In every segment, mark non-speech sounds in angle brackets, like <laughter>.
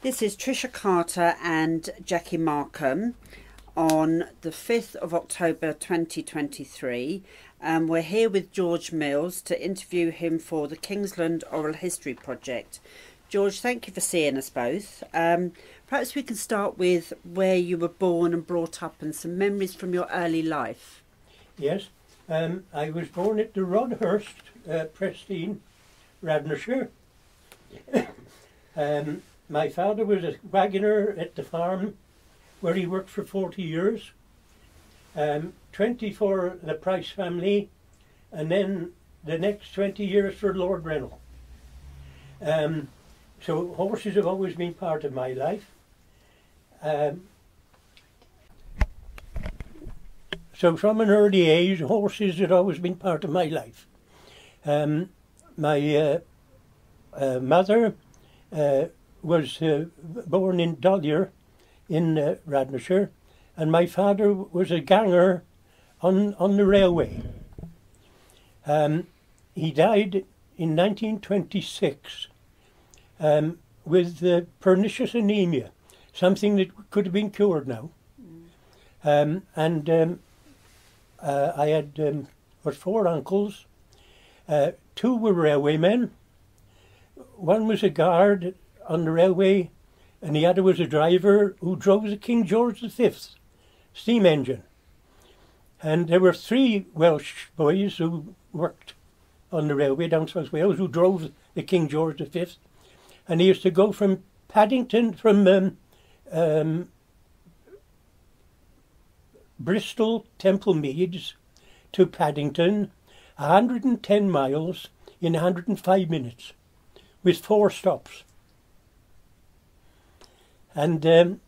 This is Trisha Carter and Jackie Markham on the 5th of October 2023. Um, we're here with George Mills to interview him for the Kingsland Oral History Project. George, thank you for seeing us both. Um, perhaps we can start with where you were born and brought up and some memories from your early life. Yes, um, I was born at the Rodhurst, uh, Presteigne, Radnorshire. <laughs> um, my father was a wagoner at the farm where he worked for 40 years. Um, 20 for the Price family, and then the next 20 years for Lord Rennell. Um, so horses have always been part of my life. Um, so from an early age, horses had always been part of my life. Um, my uh, uh, mother uh, was uh, born in Dolyhir in uh, Radnorshire, and my father was a ganger on, on the railway. Um, he died in 1926 um, with uh, pernicious anemia, something that could have been cured now. Um, and um, uh, I had um, was four uncles. Uh, two were railwaymen. One was a guard on the railway, and the other was a driver who drove the King George V steam engine. And there were three Welsh boys who worked on the railway down South Wales who drove the King George V. And he used to go from Paddington, from um, um, Bristol Temple Meads to Paddington, 110 miles in 105 minutes with four stops. And um,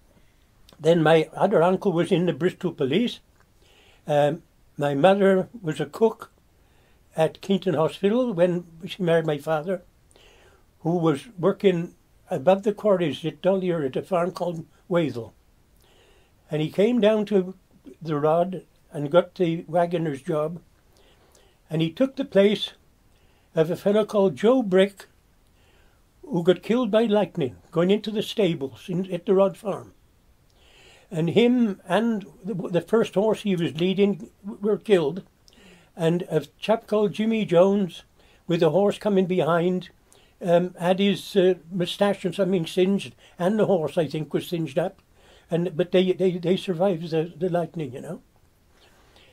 then my other uncle was in the Bristol Police. Um, my mother was a cook at Kington Hospital when she married my father, who was working above the quarries at Dolyhir at a farm called Wathel. And he came down to the Rodd and got the wagoner's job. And he took the place of a fellow called Joe Brick, who got killed by lightning going into the stables in, at the Rodd Farm. And him and the, the first horse he was leading were killed. And a chap called Jimmy Jones, with a horse coming behind, um, had his uh, moustache and something singed, and the horse, I think, was singed up. And But they, they, they survived the, the lightning, you know.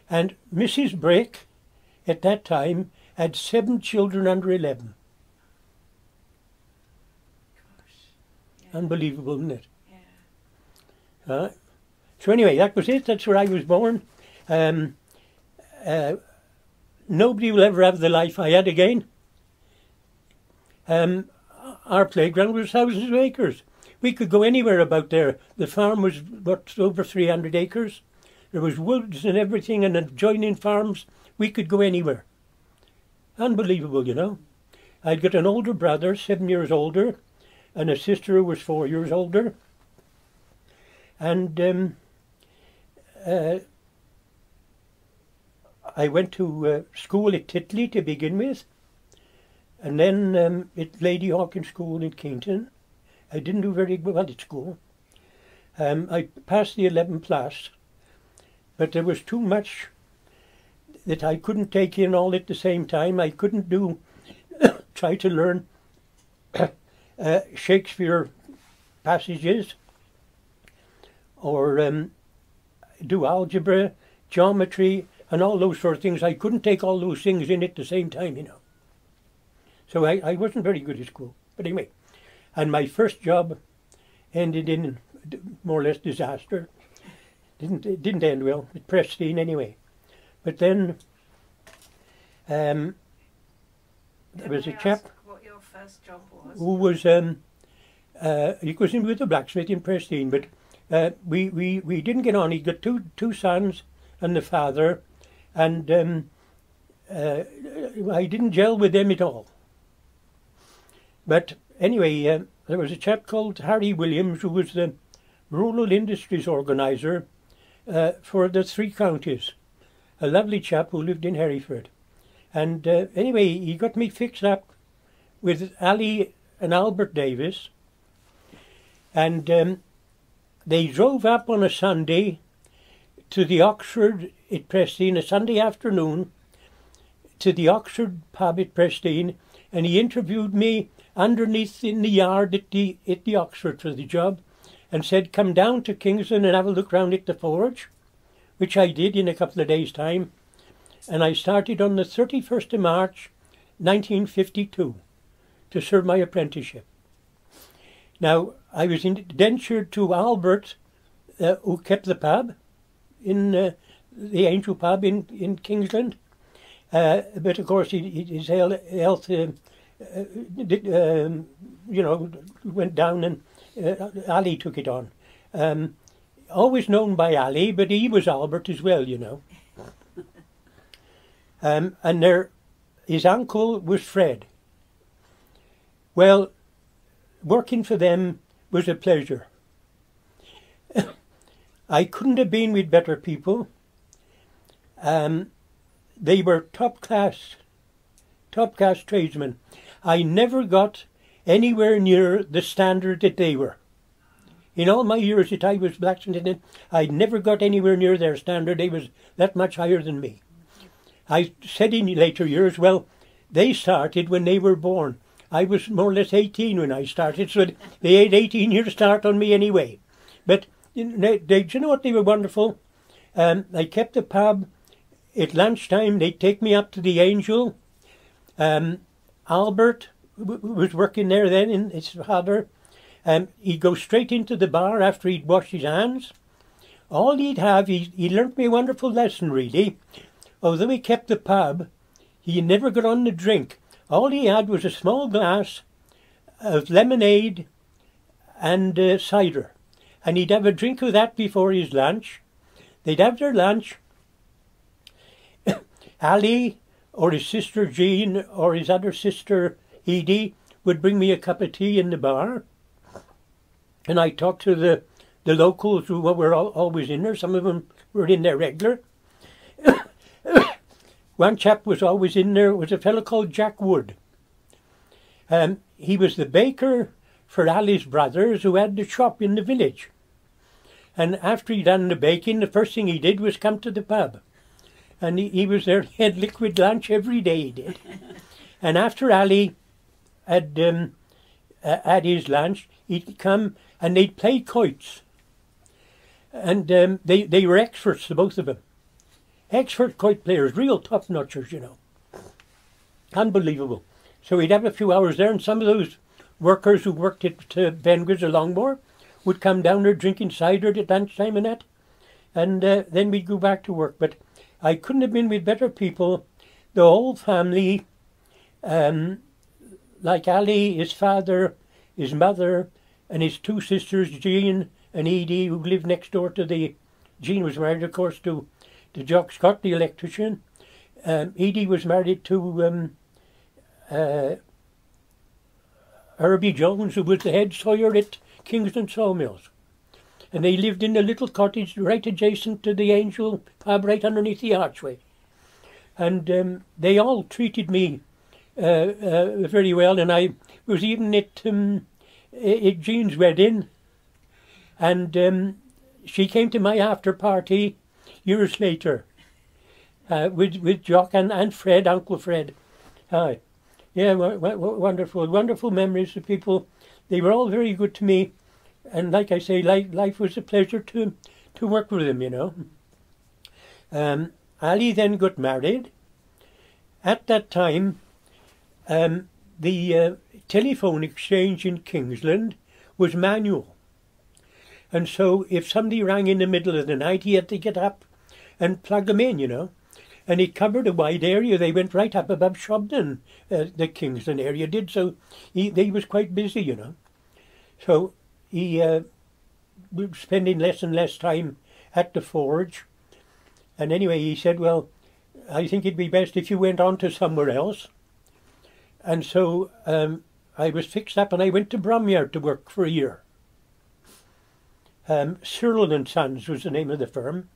And Mrs. Brick, at that time, had seven children under 11. Unbelievable, isn't it? Yeah. Uh, so anyway, that was it. That's where I was born. Um, uh, nobody will ever have the life I had again. Um, our playground was thousands of acres. We could go anywhere about there. The farm was what over 300 acres. There was woods and everything and adjoining farms. We could go anywhere. Unbelievable, you know. I'd got an older brother, seven years older, and a sister who was four years older. And um, uh, I went to uh, school at Titley to begin with, and then um, at Lady Hawkins School in Kington. I didn't do very well at school. Um, I passed the 11 plus, but there was too much that I couldn't take in all at the same time. I couldn't do, <coughs> try to learn uh, Shakespeare passages or um, do algebra, geometry, and all those sort of things. I couldn't take all those things in at the same time, you know. So I, I wasn't very good at school. But anyway, and my first job ended in more or less disaster. Didn't it didn't end well at Presteigne anyway. But then um, there was a chap first job was? Who was um, uh, he was in with the blacksmith in Presteigne, but uh, we, we, we didn't get on. He got two two sons and the father, and um, uh, I didn't gel with them at all. But anyway, uh, there was a chap called Harry Williams who was the rural industries organizer uh, for the three counties. A lovely chap who lived in Hereford. And uh, anyway, he got me fixed up with Ali and Albert Davies. And um, they drove up on a Sunday to the Oxford at Presteigne, a Sunday afternoon, to the Oxford pub at Presteigne, and he interviewed me underneath in the yard at the, at the Oxford for the job and said, Come down to Kingsland and have a look round at the forge, which I did in a couple of days' time. And I started on the 31st of March 1952 to serve my apprenticeship. Now, I was indentured to Albert, uh, who kept the pub in uh, the Angel pub in, in Kingsland. Uh, but of course, he, his health, uh, uh, did, um, you know, went down and uh, Ali took it on. Um, always known by Ali, but he was Albert as well, you know. <laughs> Um, and there, his uncle was Fred. Well, working for them was a pleasure. <coughs> I couldn't have been with better people. Um, they were top class, top class tradesmen. I never got anywhere near the standard that they were. In all my years that I was blacksmithing, I never got anywhere near their standard. They was that much higher than me. I said in later years, well, they started when they were born. I was more or less 18 when I started, so they had 18 years start on me anyway. But they, they, you know what? They were wonderful. Um, I kept the pub. At lunchtime, they'd take me up to the Angel. Um, Albert was working there then, in his father. Um, he'd go straight into the bar after he'd washed his hands. All he'd have, he, he learnt me a wonderful lesson, really. Although he kept the pub, he never got on the drink. All he had was a small glass of lemonade and uh, cider. And he'd have a drink of that before his lunch. They'd have their lunch. <coughs> Ali or his sister Jean or his other sister Edie would bring me a cup of tea in the bar. And I talked to the, the locals who were all, always in there. Some of them were in there regular. One chap was always in there It was a fellow called Jack Wood. Um, he was the baker for Ali's brothers who had the shop in the village. And after he'd done the baking, the first thing he did was come to the pub. And he, he was there, <laughs> he had liquid lunch every day, he did. <laughs> and after Ali had um, uh, had his lunch, he'd come and they'd play quoits. And um, they, they were experts, the both of them. Expert quoit players, real top notchers, you know. Unbelievable. So we'd have a few hours there, and some of those workers who worked at uh, Bengals or Longmore would come down there drinking cider at lunchtime and that, and uh, then we'd go back to work. But I couldn't have been with better people. The whole family, um, like Ali, his father, his mother, and his two sisters, Jean and Edie, who lived next door to the. Jean was married, of course, to to Jock Scott, the electrician. Um, Edie was married to um, uh, Herbie Jones, who was the head sawyer at Kingston Sawmills. And they lived in a little cottage right adjacent to the Angel pub, right underneath the archway. And um, they all treated me uh, uh, very well, and I was even at, um, at Jean's wedding, and um, she came to my after party years later uh, with with Jock and, and Fred, Uncle Fred. Hi. Yeah, wonderful, wonderful memories of people. They were all very good to me, and like I say, life, life was a pleasure to to work with them. You know. Um, Ali then got married. At that time, um, the uh, telephone exchange in Kingsland was manual. And so if somebody rang in the middle of the night, he had to get up and plug them in, you know. And it covered a wide area. They went right up above Shobdon, uh, the Kingston area did. So he, they was quite busy, you know. So he uh, was spending less and less time at the forge. And anyway, he said, well, I think it'd be best if you went on to somewhere else. And so um, I was fixed up and I went to Bromyard to work for a year. Um, Cyril and Sons was the name of the firm.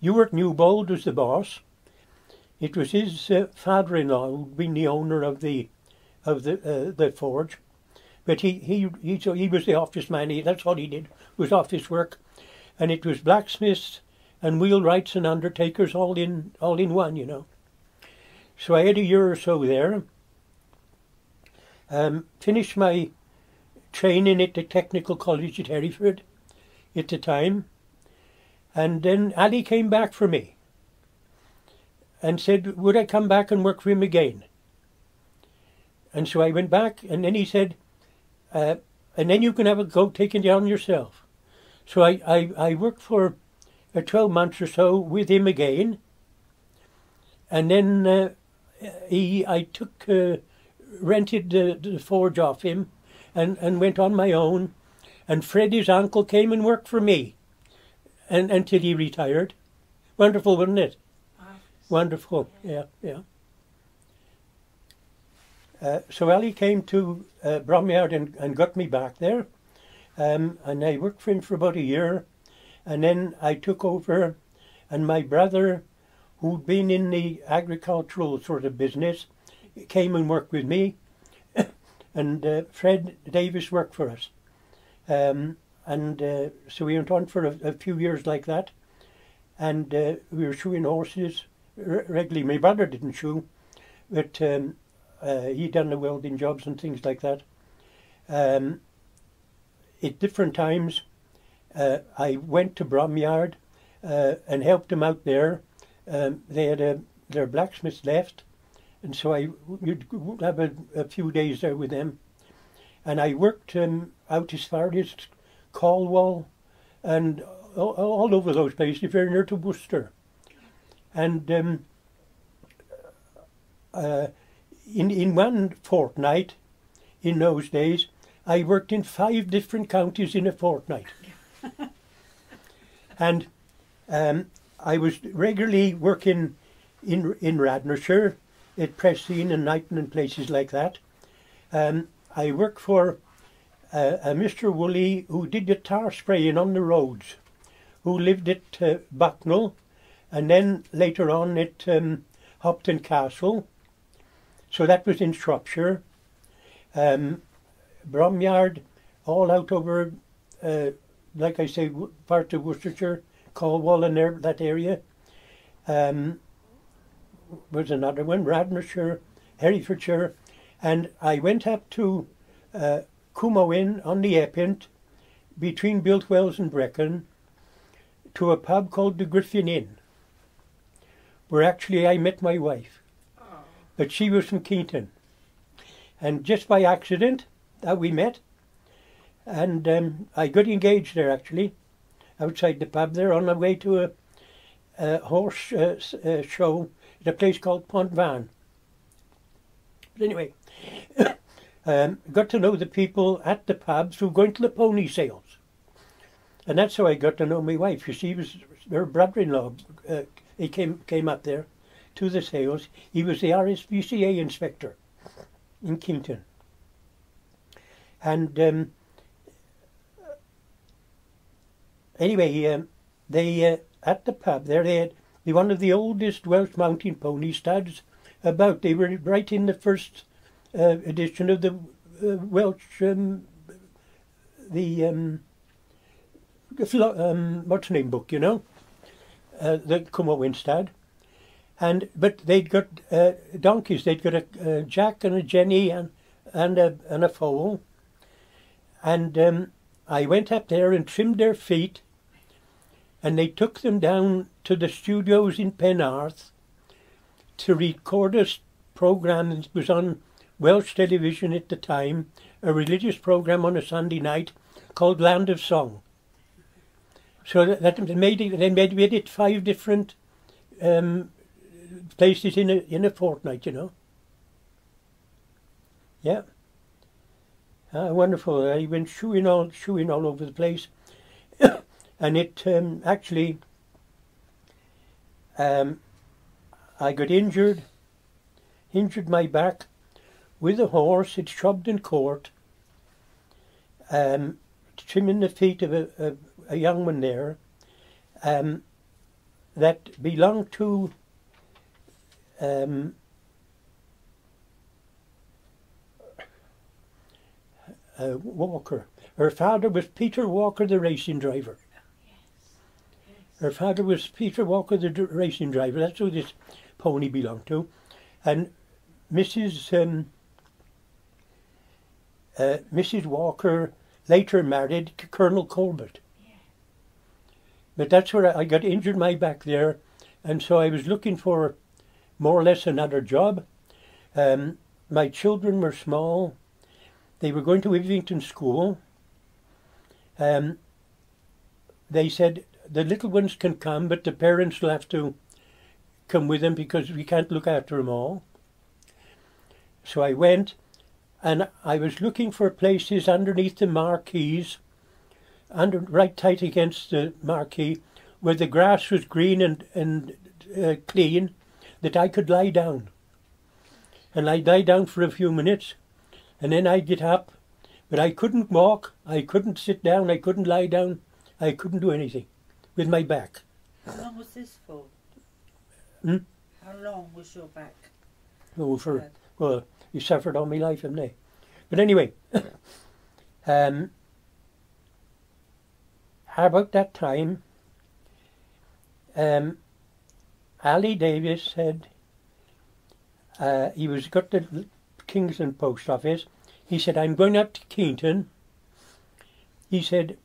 Ewart Newbold was the boss. It was his uh, father-in-law who'd been the owner of the of the uh, the forge, But he he he so he was the office man. He, that's all he did was office work, and it was blacksmiths and wheelwrights and undertakers all in all in one, you know. So I had a year or so there. Um, finished my training at the Technical College at Hereford at the time, and then Ali came back for me and said, Would I come back and work for him again? And so I went back, and then he said, uh, And then you can have a go taking down yourself. So I, I, I worked for uh, 12 months or so with him again, and then uh, he I took uh, rented the, the forge off him and, and went on my own. And Freddie's uncle came and worked for me and, until he retired. Wonderful, wasn't it? Wonderful, yeah, yeah. Uh, so Ali came to uh, Bromyard and, and got me back there. Um, and I worked for him for about a year. And then I took over, and my brother, who'd been in the agricultural sort of business, came and worked with me. <coughs> and uh, Fred Davies worked for us. Um, and uh, so we went on for a, a, few years like that. And uh, we were shoeing horses regularly. My brother didn't shoe, but um, uh, he'd done the welding jobs and things like that. Um, at different times, uh, I went to Bromyard uh, and helped them out there. Um, they had a, their blacksmiths left, and so I would have a, a, few days there with them. And I worked um, out as far as Caldwell and all, all, over those places, very near to Worcester. And um, uh, in, in one fortnight, in those days, I worked in five different counties in a fortnight. <laughs> and um, I was regularly working in in Radnorshire, at Presteigne and Knighton and places like that. Um, I worked for uh, a Mr. Woolley who did the tar spraying on the roads, who lived at uh, Bucknell, and then later on at um, Hopton Castle. So that was in Shropshire. Um, Bromyard, all out over uh, like I say, part of Worcestershire, Caldwell and there, that area. Um, was another one, Radnorshire, Herefordshire, and I went up to uh, Coomowin on the Epynt, between Builth Wells and Brecon, to a pub called the Griffin Inn, where actually I met my wife. Oh. But she was from Kington. And just by accident that we met, and um, I got engaged there actually, outside the pub there on the way to a, a horse uh, uh, show at a place called Pontvan. But anyway, um, got to know the people at the pubs who were going to the pony sales. And that's how I got to know my wife. You see, was her brother-in-law. Uh, he came came up there to the sales. He was the RSPCA inspector in Kington. And um, Anyway, um, they uh, at the pub there they had one of the oldest Welsh mountain pony studs about. They were right in the first uh, edition of the uh, Welsh um, the um, um, what's name book, you know, uh, the Cwmowyn stud. And but they'd got uh, donkeys. They'd got a, a, Jack and a Jenny and and a and a foal. And um, I went up there and trimmed their feet and they took them down to the studios in Penarth to record a program that was on Welsh television at the time, a religious program on a Sunday night called Land of Song. So that, that made it, they made, made it five different um, places in a in a fortnight, you know. Yeah. Ah, wonderful. I went shooing all shooing all over the place <coughs> and it um, actually um, I got injured, injured my back with a horse It's at Shobdon Court, um, trimming the feet of a, a, a young one there, um, that belonged to um, uh, Walker. Her father was Peter Walker, the racing driver. Her father was Peter Walker, the d- racing driver. That's who this pony belonged to. And Mrs. Um, uh, Mrs. Walker later married to Colonel Colbert. But that's where I I got injured my back there, and so I was looking for more or less another job. Um, my children were small. They were going to Ivington School. Um, they said the little ones can come, but the parents will have to come with them because we can't look after them all. So I went, and I was looking for places underneath the marquees, under right tight against the marquee, where the grass was green and and uh, clean, that I could lie down. And I'd lie down for a few minutes, and then I'd get up, but I couldn't walk, I couldn't sit down, I couldn't lie down, I couldn't do anything with my back. How long was this for? Hmm? How long was your back? Oh, for well, you suffered all my life, haven't I? But anyway, <laughs> um, about that time, um, Ali Davies said uh, he was got the Kingston post office. He said, "I'm going up to Kington." He said,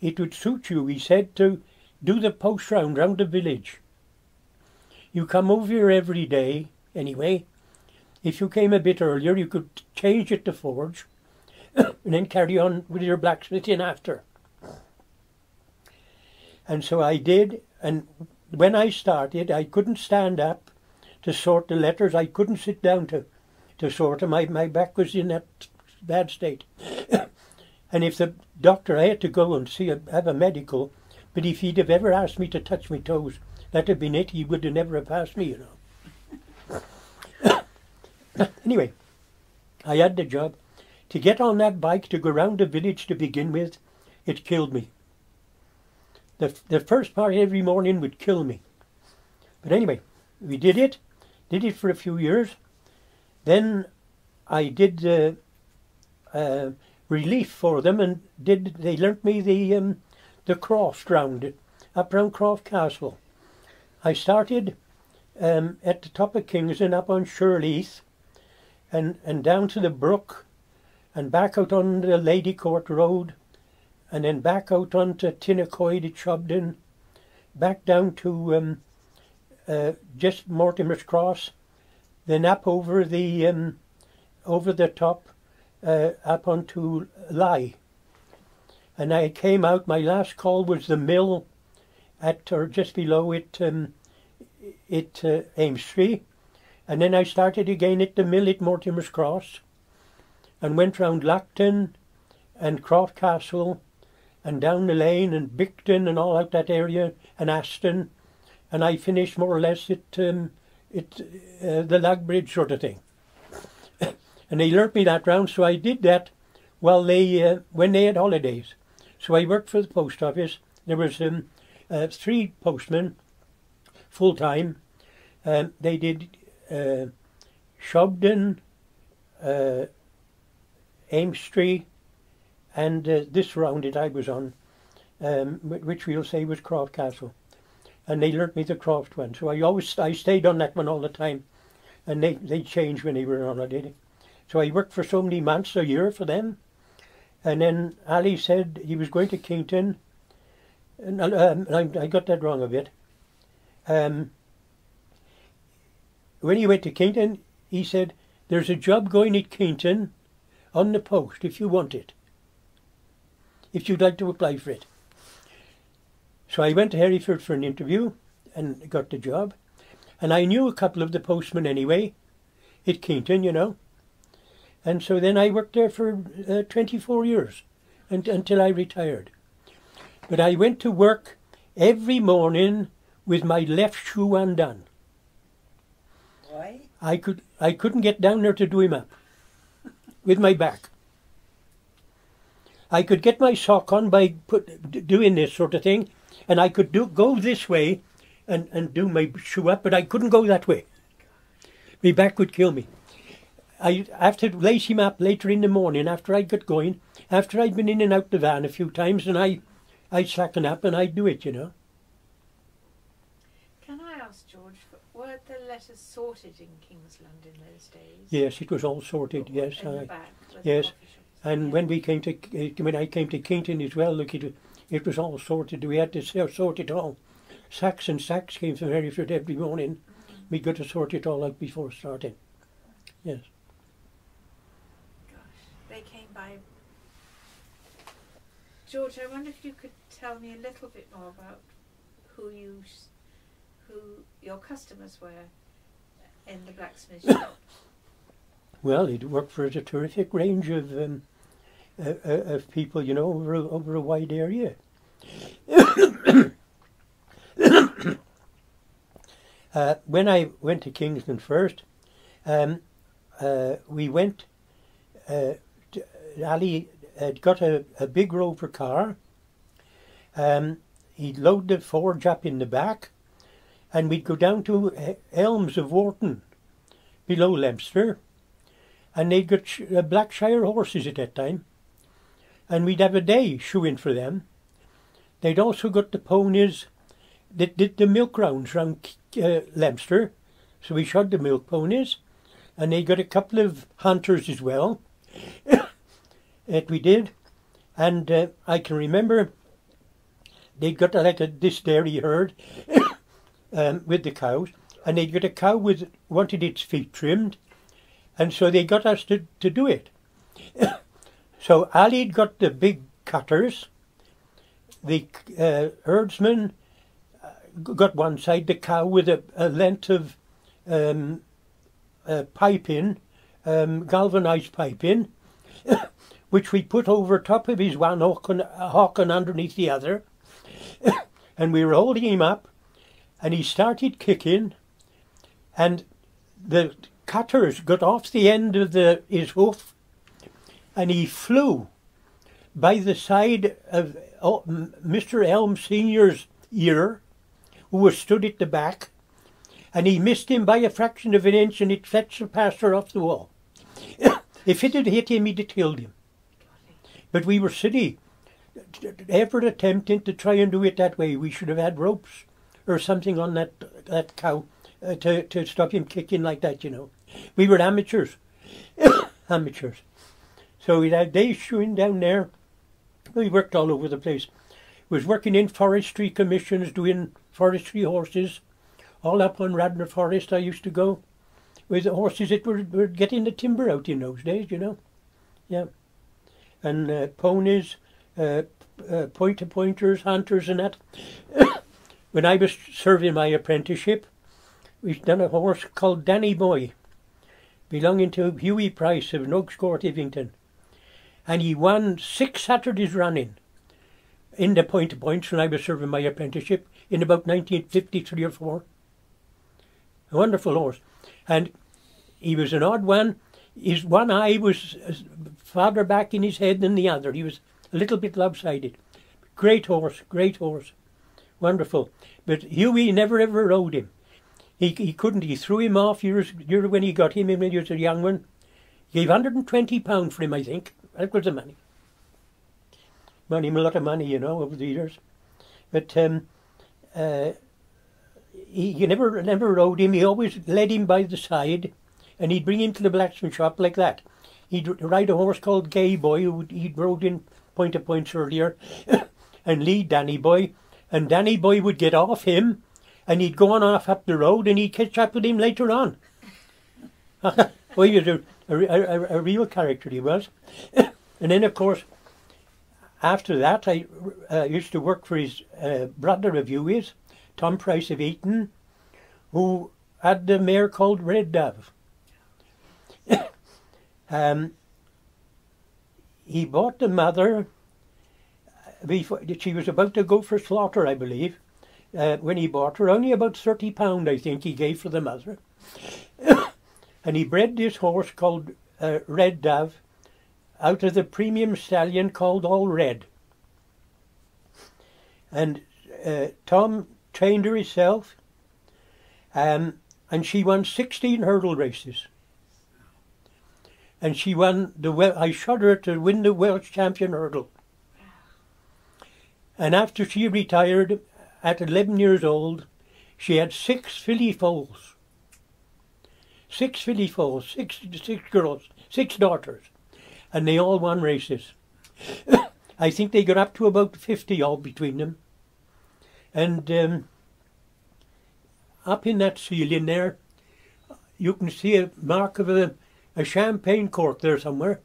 "It would suit you," he said, "to do the post round round the village." You come over here every day, anyway. If you came a bit earlier, you could change it to forge <coughs> and then carry on with your blacksmithing after. And so I did, and when I started, I couldn't stand up to sort the letters. I couldn't sit down to, to sort them. My, my back was in that bad state. <coughs> and if the doctor, I had to go and see a, have a medical, but if he'd have ever asked me to touch my toes, that'd have been it. He would have never have passed me, you know. <laughs> anyway, I had the job. To get on that bike to go round the village to begin with, it killed me. The, the first part every morning would kill me. But anyway, we did it, did it for a few years. Then I did uh, uh, relief for them and did they learnt me the um, the croft round up round Croft Castle. I started um, at the top of Kingston up on Shirlheath and, and down to the brook and back out on the Lady Court Road and then back out onto Tinnacoid at Shobdon, back down to um, uh, just Mortimer's Cross, then up over the um, over the top uh, up onto Lye. And I came out, my last call was the mill at or just below it um, it uh, and then I started again at the mill at Mortimer's Cross, and went round Lucton and Croft Castle, and down the lane and Bicton and all out that area and Aston, and I finished more or less at um, it uh, the Lugg Bridge sort of thing. <coughs> and they learnt me that round, so I did that while they uh, when they had holidays. So I worked for the post office. There was um, uh, three postmen, full time. Um, they did uh, Shobdon, uh, Amesbury, and uh, this round that I was on, um, which we'll say was Croft Castle. And they learnt me the Croft one. So I always I stayed on that one all the time. And they, they changed when they were on holiday. So I worked for so many months a year for them. And then Ali said he was going to Kington. And um, I, I got that wrong a bit. Um, when he went to Kington, he said, There's a job going at Kington on the post if you want it. If you'd like to apply for it. So I went to Hereford for an interview and got the job. And I knew a couple of the postmen anyway, at Kington, you know. And so then I worked there for uh, 24 years and, until I retired. But I went to work every morning with my left shoe undone. Why? I could I couldn't get down there to do him up with my back. I could get my sock on by put, doing this sort of thing, and I could do go this way and, and do my shoe up, but I couldn't go that way. My back would kill me. I have to lace him up later in the morning after I'd got going, after I'd been in and out the van a few times, and I, I'd slacken up and I'd do it, you know. Can I ask George, were the letters sorted in Kingsland in those days? Yes, it was all sorted. Yes, I, back, yes, and were? when we came to uh, when I came to Kington as well, look, it, it was all sorted. We had to sort it all. Sacks and sacks came from Hereford every morning. We got to sort it all out before starting. Yes. Gosh, they came by. George, I wonder if you could tell me a little bit more about who you, who your customers were in the blacksmith shop. <coughs> Well, it worked for a terrific range of um, uh, uh, of people, you know, over a, over a wide area. <coughs> uh, when I went to Kingston first, um, uh, we went. Uh, Ali had got a, a big rover car. Um, he'd load the forge up in the back, and we'd go down to Elms of Wharton, below Leominster and they'd got uh, Blackshire horses at that time, and we'd have a day shoeing for them. They'd also got the ponies that did the milk rounds round uh, Leominster, so we shod the milk ponies, and they got a couple of hunters as well <coughs> that we did, and uh, I can remember they'd got like a, this dairy herd <coughs> um, with the cows, and they'd got a cow with wanted its feet trimmed, and so they got us to, to do it. <coughs> so Ali'd got the big cutters, the uh, herdsman uh, got one side, the cow with a, a length of um, uh, piping, um, galvanized piping, <coughs> which we put over top of his one hook and, and underneath the other. <coughs> and we were holding him up, and he started kicking, and the cutters got off the end of the his hoof, and he flew by the side of oh, Mr. Elm Senior's ear, who was stood at the back, and he missed him by a fraction of an inch, and it fetched the pastor off the wall. <coughs> if it had hit him, he'd have killed him. But we were silly. Ever attempting to try and do it that way, we should have had ropes or something on that that cow uh, to to stop him kicking like that. You know, we were amateurs, <coughs> amateurs. So we had days shoeing down there. We worked all over the place. Was working in forestry commissions, doing forestry horses, all up on Radnor Forest. I used to go with the horses that were, were getting the timber out in those days. You know, yeah, and uh, ponies, uh, uh, pointer pointers, hunters, and that. <coughs> when I was serving my apprenticeship, we'd done a horse called Danny Boy, belonging to Hughie Price of Nugscourt, Ivington. And he won six Saturdays running in the point to points when I was serving my apprenticeship in about 1953 or 4. A wonderful horse. And he was an odd one. His one eye was farther back in his head than the other. He was a little bit lopsided. Great horse, great horse. Wonderful. But Hughie never ever rode him. He, he couldn't. He threw him off years, years when he got him when he was a young one. He gave £120 for him, I think. That was the money. Money, a lot of money, you know, over the years. But um, uh, he, he never never rode him. He always led him by the side, and he'd bring him to the blacksmith shop like that. He'd ride a horse called Gay Boy, who he'd rode in point to points earlier, <coughs> and lead Danny Boy. And Danny Boy would get off him, and he'd go on off up the road, and he'd catch up with him later on. <laughs> well, he was a, a, a, a real character, he was. <coughs> and then, of course, after that, I uh, used to work for his uh, brother of Hughie's, Tom Price of Eton, who had the mare called Red Dove. <coughs> um, he bought the mother before she was about to go for slaughter, I believe. Uh, when he bought her, only about thirty pound, I think, he gave for the mother. <coughs> and he bred this horse called uh, Red Dove out of the premium stallion called All Red. And uh, Tom trained her himself, um, and she won 16 hurdle races. and she won the. I shot her to win the Welsh champion hurdle. And after she retired, at 11 years old, she had six filly foals. Six filly foals, six, six girls, six daughters, and they all won races. <coughs> I think they got up to about 50 all between them. And um, up in that ceiling there, you can see a mark of a, a champagne cork there somewhere.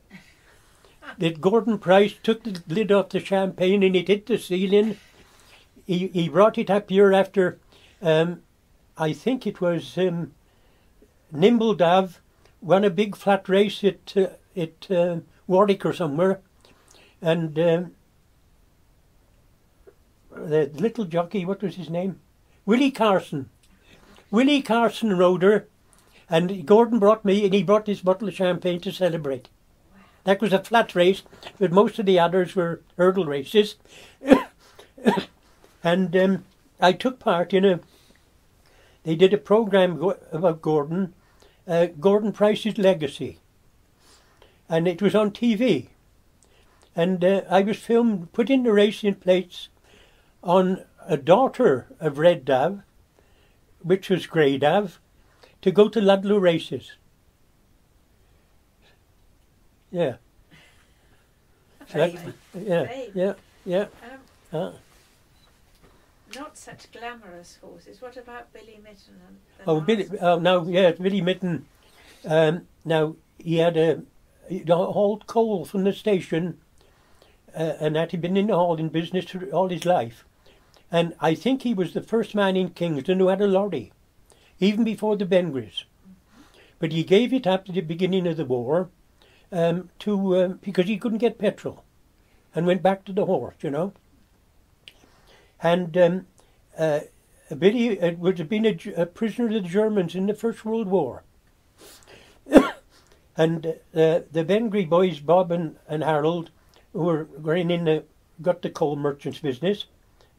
That Gordon Price took the lid off the champagne and it hit the ceiling. He, he brought it up here after, um, I think it was um, Nimble Dove won a big flat race at, uh, at uh, Warwick or somewhere. And um, the little jockey, what was his name? Willie Carson. Willie Carson rode her, and Gordon brought me, and he brought this bottle of champagne to celebrate. That was a flat race, but most of the others were hurdle races. <coughs> and um, I took part in a. They did a program about Gordon, uh, Gordon Price's legacy, and it was on TV. And uh, I was filmed, put in the racing plates on a daughter of Red Dove, which was Grey Dove, to go to Ludlow races. Yeah. That- yeah, yeah, yeah. Um, Uh, not such glamorous horses. What about Billy Mitten oh, Billy, oh, now, yeah, Billy Mitten. Um, now, he had a, hauled coal from the station, uh, and that he'd been in the hauling business all his life. And I think he was the first man in Kingston who had a lorry, even before the Bengries. But he gave it up at the beginning of the war um, to um, because he couldn't get petrol, and went back to the horse, you know. And um, uh, Billy uh, would have been a, a prisoner of the Germans in the First World War. <coughs> and uh, the Bengry boys, Bob and, and Harold, who were, were in, the, got the coal merchants business,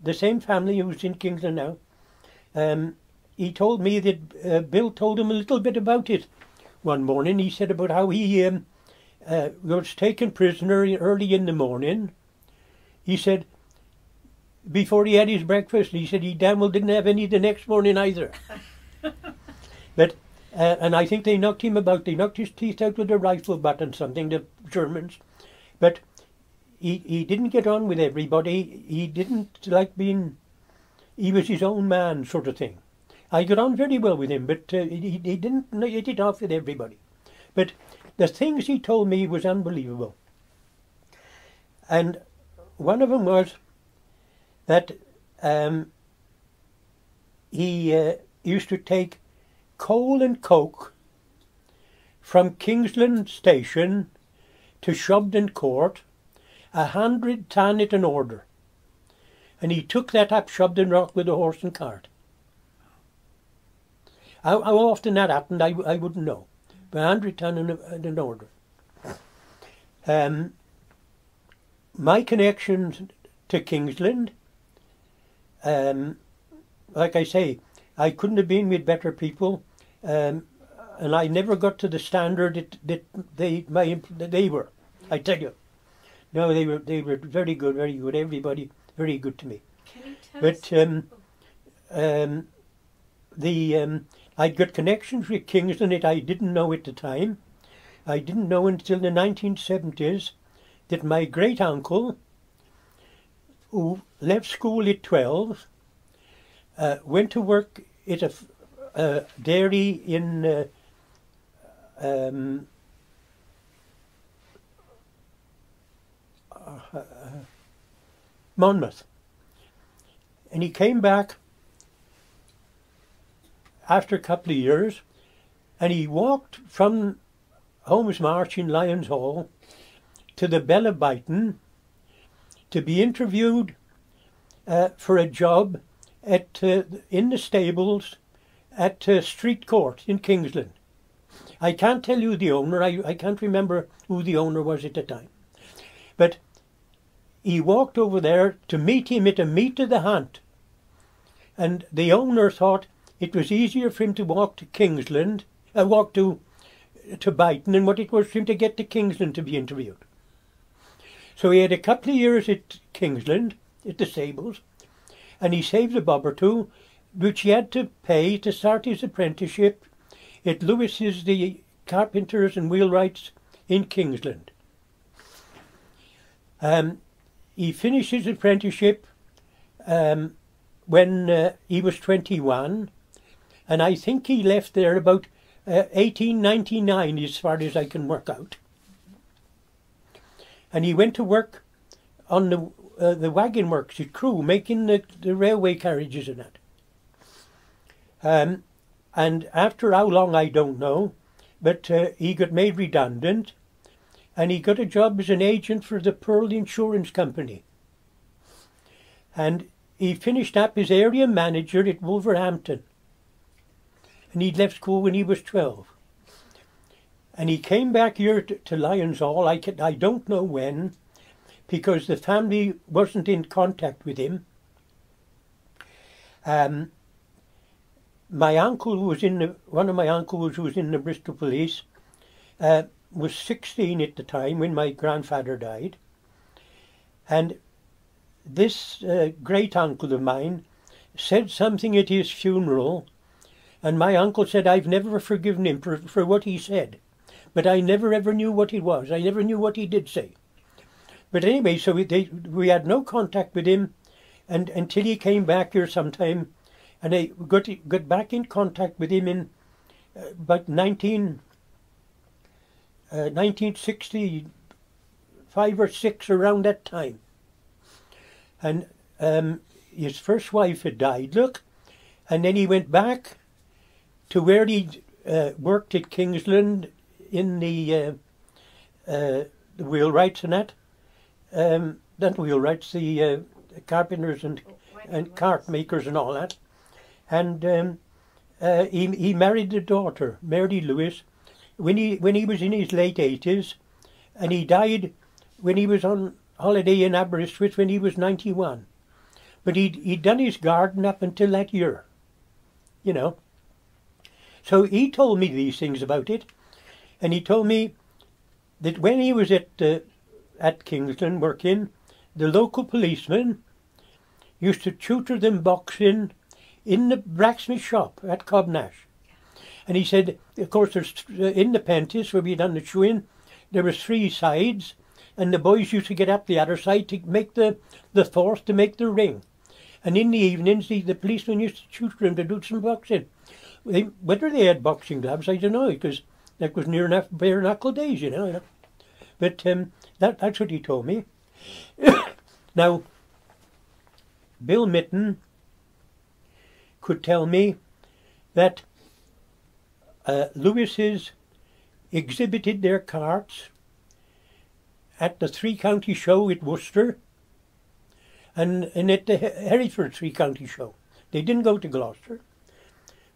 the same family who's in Kingston now, um, he told me that uh, Bill told him a little bit about it one morning. He said about how he um, uh, was taken prisoner early in the morning. He said, before he had his breakfast, he said he damn well didn't have any the next morning either. <laughs> but, uh, and I think they knocked him about. They knocked his teeth out with a rifle butt and something, the Germans. But he, he didn't get on with everybody. He didn't like being, he was his own man sort of thing. I got on very well with him, but uh, he, he didn't hit it off with everybody. But the things he told me was unbelievable. And one of them was that um, he uh, used to take coal and coke from Kingsland Station to Shobdon Court, a hundred ton at an order. And he took that up Shobdon Rock with a horse and cart. How, how often that happened, I, I wouldn't know. But a hundred ton in, a, an order. Um, my connections to Kingsland, um, like I say, I couldn't have been with better people, um, and I never got to the standard that, that they my that they were. I tell you, no, they were they were very good, very good. Everybody very good to me. Can you tell us? But um, um, the um, I'd got connections with Kingston that I didn't know at the time. I didn't know until the 1970s that my great uncle, who left school at 12, uh, went to work at a, dairy in uh, um, uh, Monmouth. And he came back after a couple of years and he walked from Holme Marsh in Lyonshall to the Bella Byton to be interviewed uh, for a job at uh, in the stables at uh, Street Court in Kingsland. I can't tell you the owner, I, I can't remember who the owner was at the time. But he walked over there to meet him at a meet of the hunt. And the owner thought it was easier for him to walk to Kingsland, uh, walk to to Byton and what it was for him to get to Kingsland to be interviewed. So he had a couple of years at Kingsland, at the Sables, and he saved a bob or two, which he had to pay to start his apprenticeship at Lewis's the Carpenters and Wheelwrights in Kingsland. Um, he finished his apprenticeship um, when uh, he was 21, and I think he left there about uh, 1899, as far as I can work out. And he went to work on the uh, the wagon works at Crewe, making the, the railway carriages and that. Um, and after how long I don't know, but uh, he got made redundant, and he got a job as an agent for the Pearl Insurance Company. And he finished up as area manager at Wolverhampton. And he'd left school when he was 12. And he came back here to, to Lyonshall, I, can, I don't know when, because the family wasn't in contact with him. Um, my uncle was in the, one of my uncles who was in the Bristol Police, uh, was 16 at the time when my grandfather died. And this uh, great uncle of mine said something at his funeral, and my uncle said, I've never forgiven him for, for what he said, but I never ever knew what it was. I never knew what he did say. But anyway, so we, they, we had no contact with him and until he came back here sometime, and I got, got back in contact with him in uh, about 19, uh, 1965 or 6, around that time and um, his first wife had died, look, and then he went back to where he uh, worked at Kingsland in the uh, uh, the wheelwrights and that, um, not wheelwrights, the uh, carpenters and and cart makers and all that, and um, uh, he he married a daughter, Mary Lewis, when he when he was in his late eighties, and he died when he was on holiday in Aberystwyth when he was 91. But he'd, he'd done his garden up until that year, you know. So he told me these things about it, and he told me that when he was at uh, at Kingsland working, the local policeman used to tutor them boxing in the blacksmith shop at Cobnash. And he said, of course, there's uh, in the pentice where we done the shoeing, there was three sides, and the boys used to get up the other side to make the, the fourth to make the ring. And in the evenings, the, the policemen used to shoot them to do some boxing. They, whether they had boxing gloves, I don't know, because that was near enough bare knuckle days, you know. But um, that, that's what he told me. <coughs> now, Bill Mitten could tell me that uh, Lewis's exhibited their carts at the three county show at Worcester and, and at the Hereford three county show. They didn't go to Gloucester.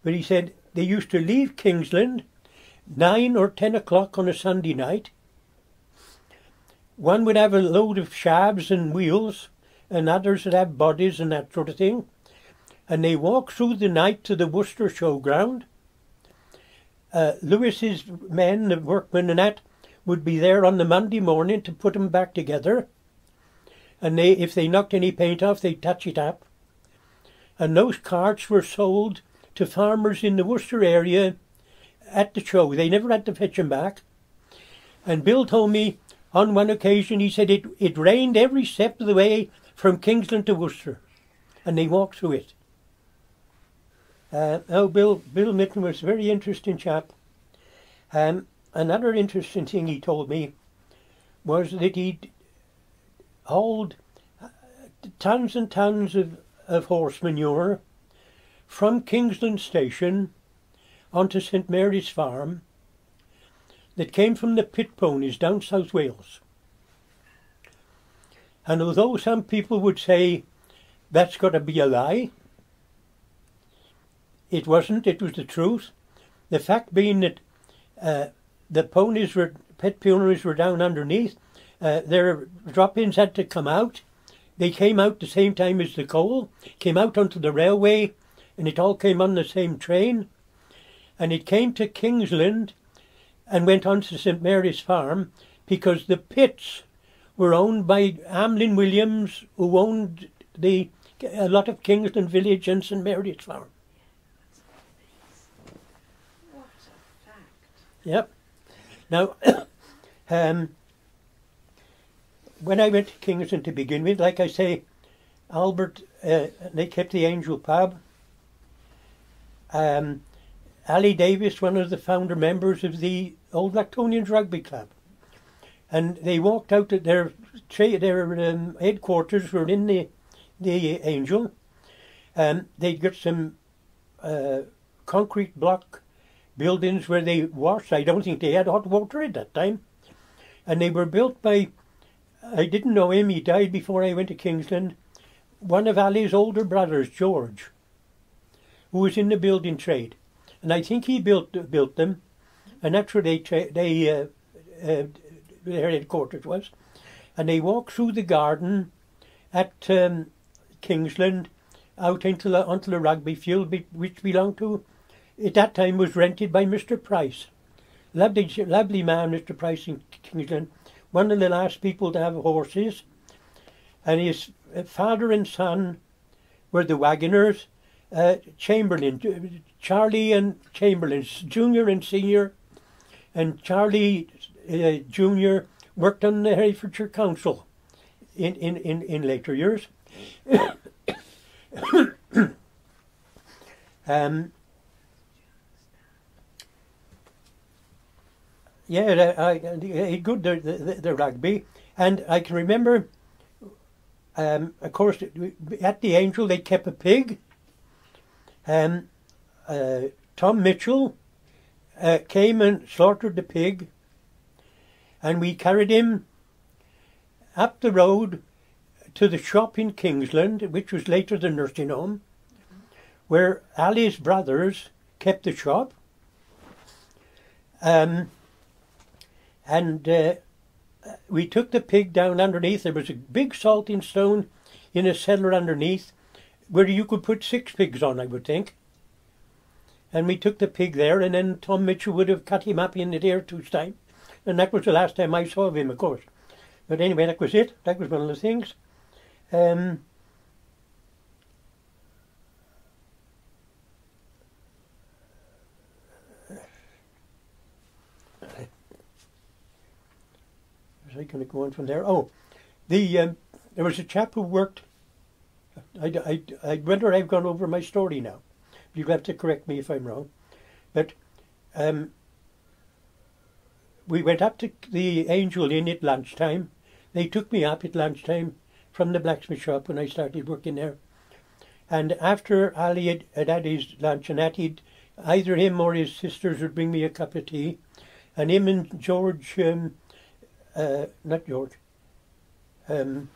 But he said they used to leave Kingsland nine or ten o'clock on a Sunday night. One would have a load of shafts and wheels, and others would have bodies and that sort of thing. And they walk through the night to the Worcester showground. Uh, Lewis's men, the workmen and that, would be there on the Monday morning to put them back together. And they, if they knocked any paint off, they'd touch it up. And those carts were sold to farmers in the Worcester area at the show. They never had to fetch them back. And Bill told me on one occasion, he said it, it rained every step of the way from Kingsland to Worcester. And they walked through it. Uh, oh, Bill, Bill Mitten was a very interesting chap. Um, another interesting thing he told me was that he'd hauled tons and tons of, of horse manure from Kingsland Station onto St Mary's Farm that came from the pit ponies down South Wales. And although some people would say that's got to be a lie, it wasn't, it was the truth. The fact being that uh, the ponies were pet ponies were down underneath. Uh, their drop-ins had to come out. They came out the same time as the coal. Came out onto the railway, and it all came on the same train. And it came to Kingsland and went on to St Mary's Farm because the pits were owned by Amlin Williams, who owned the a lot of Kingsland Village and St Mary's Farm. What a fact. Yep. Now, <coughs> um, when I went to Kingston to begin with, like I say, Albert, uh, they kept the Angel Pub. Um, Ali Davies, one of the founder members of the Old Luctonians Rugby Club. And they walked out at their their um, headquarters were in the the Angel. Um, they'd got some uh, concrete block buildings where they washed. I don't think they had hot water at that time. And they were built by, I didn't know him, he died before I went to Kingsland, one of Ali's older brothers, George, who was in the building trade. And I think he built built them, and that's where they, they uh, uh, their headquarters was. And they walked through the garden at um, Kingsland out into the, onto the rugby field, which belonged to, at that time was rented by Mr. Price. Lovely, lovely man, Mr. Price in Kingsland. One of the last people to have horses. And his father and son were the Wagoners, uh, Chamberlain, Charlie and Chamberlain, junior and senior. And Charlie uh, Junior worked on the Herefordshire Council in, in, in, in later years. <coughs> <coughs> um, yeah, I, I, good the, the, the rugby, and I can remember. Um, of course, at the Angel they kept a pig. Um, uh, Tom Mitchell uh, came and slaughtered the pig, and we carried him up the road to the shop in Kingsland, which was later the nursing home, where Ali's brothers kept the shop. Um, and uh, we took the pig down underneath. There was a big salting stone in a cellar underneath where you could put six pigs on, I would think. And we took the pig there, and then Tom Mitchell would have cut him up in the air two's time. And that was the last time I saw of him, of course. But anyway, that was it. That was one of the things. Um, I going to go on from there? Oh, the um, there was a chap who worked. I, I, I wonder I've gone over my story now. You'll have to correct me if I'm wrong. But um, we went up to the Angel Inn at lunchtime. They took me up at lunchtime from the blacksmith shop when I started working there. And after Ali had, had had his lunch and that, he'd, either him or his sisters would bring me a cup of tea. And him and George, um, uh, not George, um,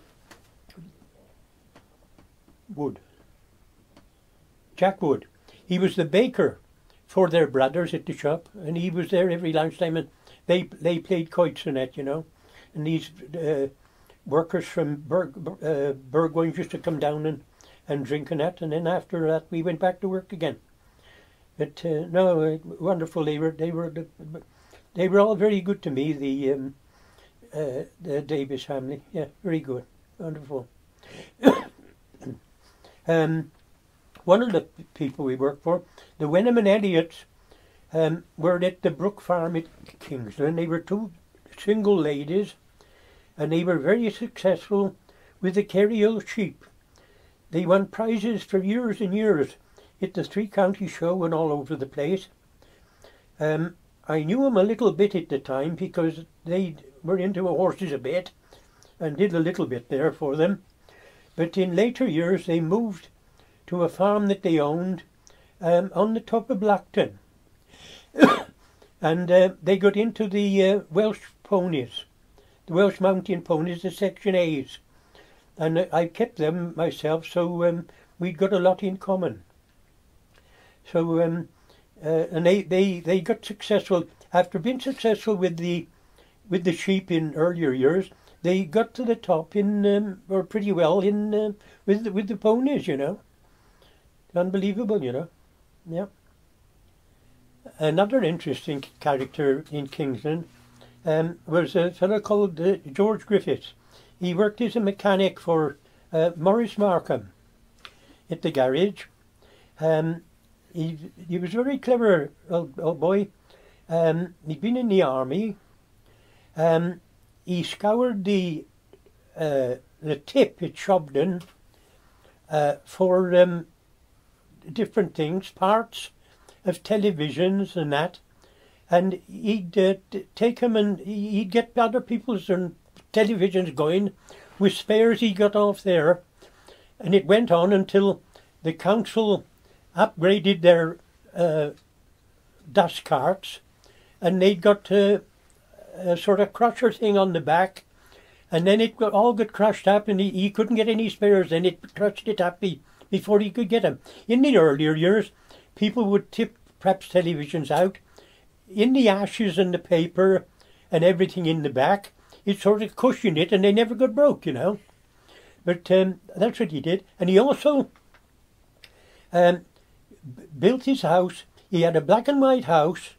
Wood, Jack Wood. He was the baker for their brothers at the shop, and he was there every lunchtime, and they they played quoits and that, you know. And these uh, workers from Berg, uh, Burgoyne used to come down and, and drink and that, and then after that we went back to work again. But uh, no, uh, wonderful. They were they were they were all very good to me. The um, uh, the Davies family, yeah, very good, wonderful. <coughs> um, one of the people we worked for, the Wenham and Elliots, um, were at the Brook Farm at Kingsland. They were two single ladies, and they were very successful with the Kerry sheep. They won prizes for years and years at the three county show and all over the place. Um, I knew them a little bit at the time because they were into horses a bit and did a little bit there for them. But in later years they moved to a farm that they owned um, on the top of Blackton. <coughs> and uh, they got into the uh, Welsh ponies, the Welsh mountain ponies, the Section A's. And uh, I kept them myself, so um, we'd got a lot in common. So, um, uh, and they, they, they got successful, after being successful with the, with the sheep in earlier years, they got to the top in, um, or pretty well in, uh, with, the, with the ponies, you know. Unbelievable, you know. Yeah. another interesting character in Kingsland um, was a fellow called uh, George Griffiths. He worked as a mechanic for uh, Markham at the garage. Um, he, he was very clever old, old boy. Um, he'd been in the army. Um, he scoured the uh, the tip at Shobdon uh, for um, different things, parts of televisions and that. And he'd uh, take them and he'd get other people's and televisions going with spares he got off there. And it went on until the council upgraded their uh, dust carts and they'd got uh, a sort of crusher thing on the back and then it got, all got crushed up and he, he couldn't get any spares and it crushed it up be, before he could get them. In the earlier years, people would tip perhaps televisions out in the ashes and the paper and everything in the back. It sort of cushioned it and they never got broke, you know. But um, that's what he did. And he also um, built his house. He had a black and white house.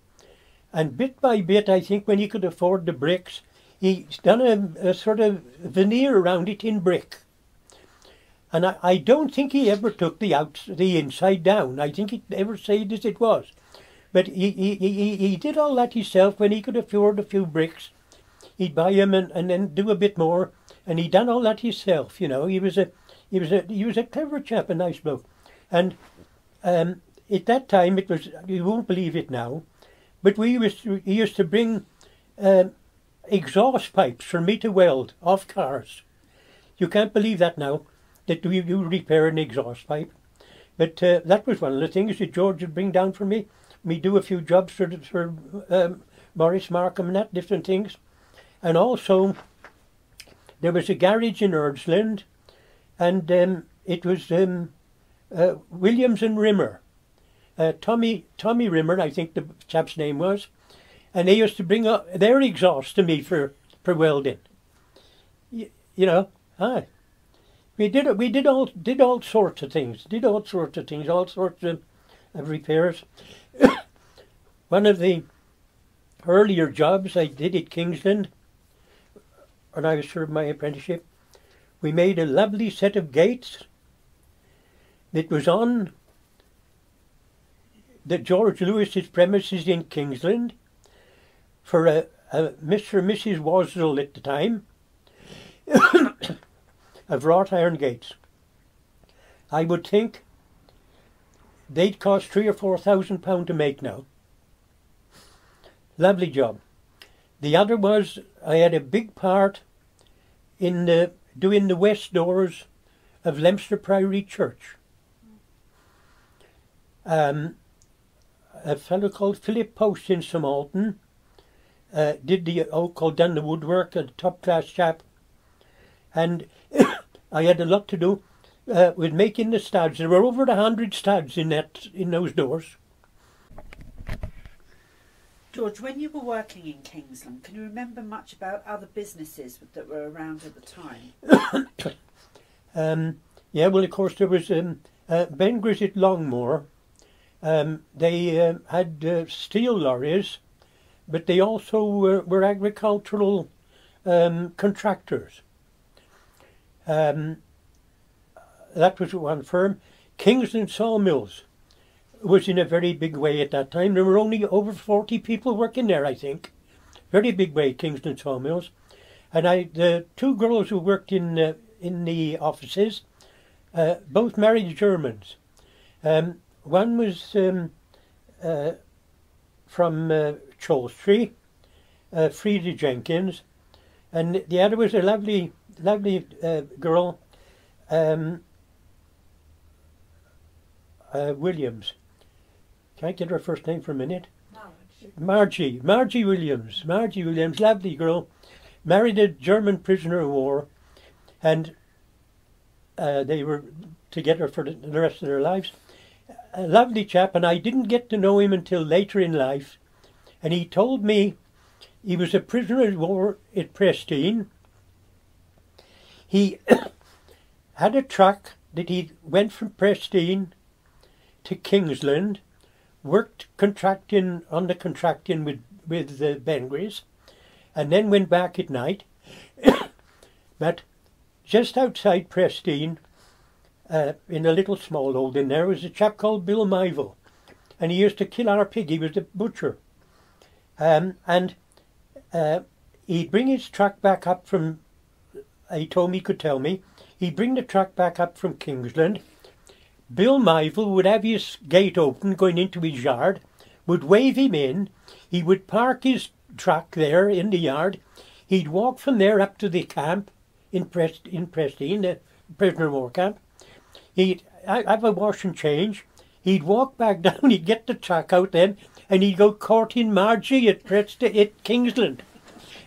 And bit by bit, I think when he could afford the bricks, he's done a, a sort of veneer around it in brick. And I, I don't think he ever took the out the inside down. I think he ever stayed as it was. But he, he, he, he did all that himself when he could afford a few bricks. He'd buy them and, and then do a bit more. And he done all that himself, you know. He was a he was a he was a clever chap, a nice bloke. And um, at that time it was you won't believe it now, but we used to, he used to bring um, exhaust pipes for me to weld off cars. You can't believe that now that we you repair an exhaust pipe. But uh, that was one of the things that George would bring down for me me do a few jobs for, for um, Morris Markham and that, different things. And also, there was a garage in Eardisland, and um, it was um, uh, Williams and Rimmer. Uh, Tommy Tommy Rimmer, I think the chap's name was, and they used to bring up their exhaust to me for, for welding. You, you know, aye. We did we did all did all sorts of things, did all sorts of things, all sorts of, of repairs. <coughs> One of the earlier jobs I did at Kingsland, when I was serving my apprenticeship, we made a lovely set of gates that was on the George Lewis's premises in Kingsland for a, a Mr. and Mrs. Wasdell at the time <coughs> of wrought iron gates. I would think they'd cost three or four thousand pound to make now. Lovely job. The other was I had a big part in the, doing the west doors of Leominster Priory Church. Um, a fellow called Philip Post in Sumalton uh, did the old called done the woodwork, a top class chap, and <coughs> I had a lot to do uh, with making the studs. There were over a hundred studs in that in those doors. George, when you were working in Kingsland, can you remember much about other businesses that were around at the time? <coughs> um, yeah, well, of course, there was um, uh, Ben Grissett Longmore. Um, they uh, had uh, steel lorries, but they also were, were agricultural um, contractors. Um, that was one firm. Kingsland Sawmills was in a very big way at that time. There were only over 40 people working there, I think. Very big way, Kingsland Sawmills. And I, the two girls who worked in uh, in the offices, uh, both married Germans. Um, one was um, uh, from uh, Cholstrey, uh, Frida Jenkins, and the other was a lovely, lovely uh, girl, um, uh, Williams. Can I get her first name for a minute? Marge. Margie. Margie Williams. Margie Williams, lovely girl. Married a German prisoner of war, and uh, they were together for the the rest of their lives. A lovely chap, and I didn't get to know him until later in life. And he told me he was a prisoner of war at Presteigne. He <coughs> had a truck that he went from Presteigne to Kingsland worked contracting on the contracting with with the Bengries, and then went back at night. <coughs> but just outside Presteigne, uh, in a little small hold in there, was a chap called Bill Myville, and he used to kill our pig. He was the butcher, um, and uh, he'd bring his truck back up from. He told me he could tell me. He'd bring the truck back up from Kingsland. Bill Myville would have his gate open going into his yard, would wave him in. He would park his truck there in the yard. He'd walk from there up to the camp in Prest in Presteigne, the prisoner war camp. He'd have a wash and change. He'd walk back <laughs> down. He'd get the truck out then, and he'd go courting Margie at Prest at Kingsland.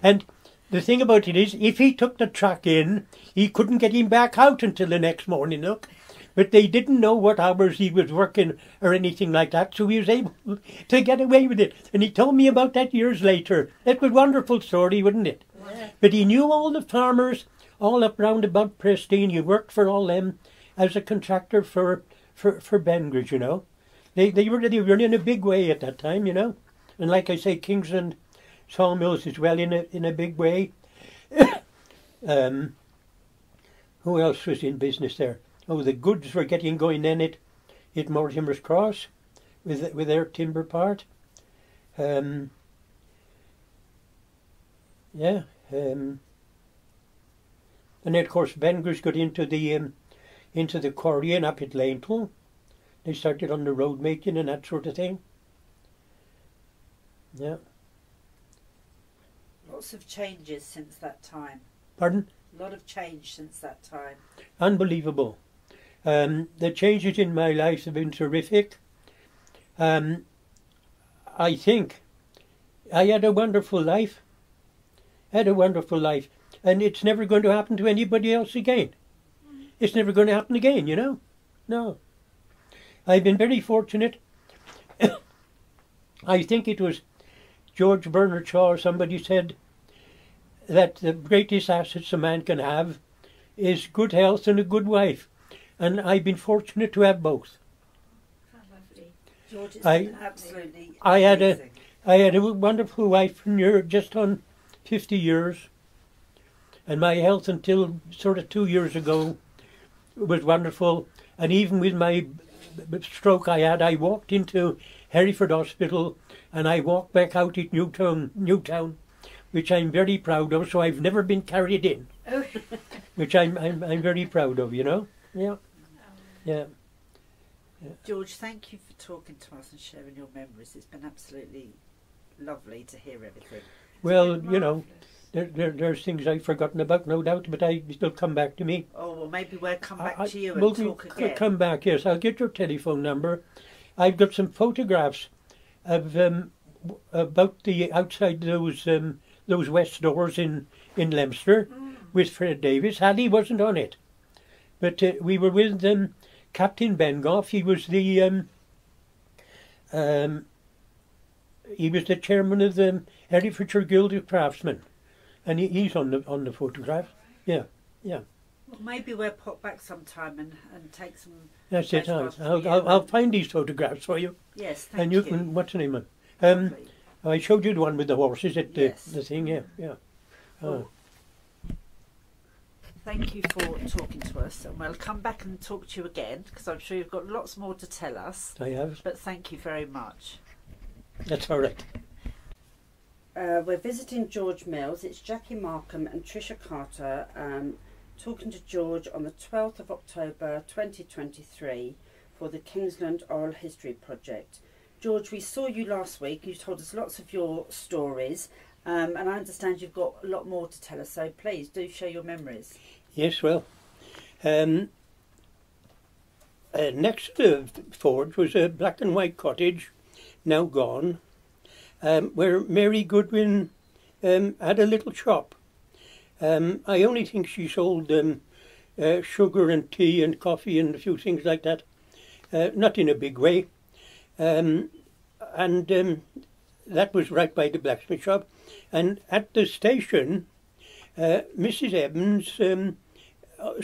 And the thing about it is, if he took the truck in, he couldn't get him back out until the next morning. Look, but they didn't know what hours he was working or anything like that, so he was able <laughs> to get away with it. And he told me about that years later. That was a wonderful story, wouldn't it? Yeah. But he knew all the farmers all up round about Presteigne. He worked for all them as a contractor for for for Bengridge, you know. They they were they were in a big way at that time, you know. And like I say, Kingsland sawmills as well in a in a big way. <coughs> um, who else was in business there? Oh, the goods were getting going then at at Mortimer's Cross with with their timber part. Um, yeah. Um, and then of course Bengals got into the um, into the quarrying up at Laneton. They started on the road making and that sort of thing. Yeah. Lots of changes since that time. Pardon? A lot of change since that time. Unbelievable. Um, the changes in my life have been terrific. Um, I think I had a wonderful life. Had a wonderful life. And it's never going to happen to anybody else again. It's never going to happen again, you know? No. I've been very fortunate. <coughs> I think it was George Bernard Shaw or somebody said that the greatest assets a man can have is good health and a good wife. And I've been fortunate to have both. How lovely. George, it's I- absolutely I had a-. I had a wonderful wife for near just on 50 years. And my health until sort of two years ago was wonderful. And even with my b- b- stroke I had, I walked into Hereford Hospital and I walked back out at Newtown, Newtown, which I'm very proud of. So I've never been carried in, Oh, <laughs> which I'm, I'm, I'm very proud of, you know? Yeah, yeah. George, thank you for talking to us and sharing your memories. It's been absolutely lovely to hear everything. Well, you know, there, there, there's things I've forgotten about, no doubt, but I'll come back to me. Oh well, maybe we'll come back I- to you and we'll talk again. Come back, yes. I'll get your telephone number. I've got some photographs of um, w- about the outside those um, those west doors in in Leominster with Fred Davies. Halley wasn't on it, but uh, we were with um, Captain Bengoff. He was the um, um, he was the chairman of the Herefordshire Guild of Craftsmen, and he, he's on the on the photograph. Yeah, yeah. Well, maybe we'll pop back sometime and, and take some. That's it. I'll, I'll, I'll. I'll find these photographs for you, Yes, thank and you, can. What's the name of? Um, Lovely. I showed you the one with the horses at the Yes. the thing. Yeah, yeah. Oh, Thank you for talking to us, and we'll come back and talk to you again because I'm sure you've got lots more to tell us. I have. But thank you very much. That's all right. Uh, we're visiting George Mills. It's Jackie Markham and Trisha Carter um, talking to George on the 12th of October 2023 for the Kingsland Oral History Project. George, we saw you last week. You told us lots of your stories, um, and I understand you've got a lot more to tell us. So please do share your memories. Yes, well, um, uh, next to Forge was a black and white cottage, now gone, um, where Mary Goodwin um, had a little shop. Um, I only think she sold um, uh, sugar and tea and coffee and a few things like that, uh, not in a big way. Um, and um, that was right by the blacksmith shop. And at the station, uh, Mrs. Evans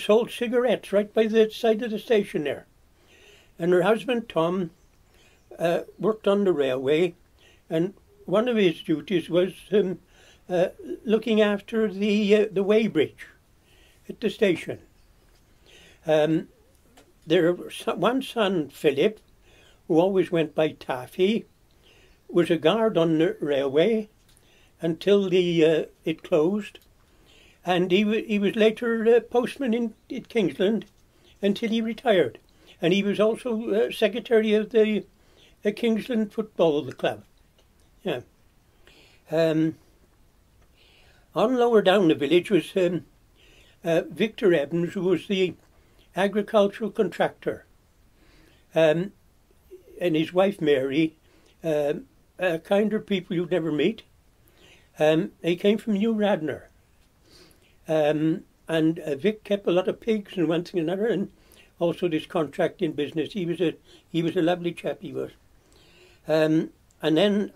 sold cigarettes right by the side of the station there. And her husband Tom uh, worked on the railway, and one of his duties was um, uh, looking after the uh, the weighbridge at the station. Um, there, was one son, Philip, who always went by Taffy, was a guard on the railway until the uh, it closed, and he w- he was later postman in, in Kingsland until he retired, and he was also uh, secretary of the uh, Kingsland Football Club. Yeah. Um, on lower down the village was um, uh, Victor Evans, who was the agricultural contractor, um, and his wife Mary, um, uh, kinder people you'd never meet. Um, they came from New Radnor. Um, and uh, Vic kept a lot of pigs and one thing and another, and also this contracting business. He was a he was a lovely chap. He was. Um, and then,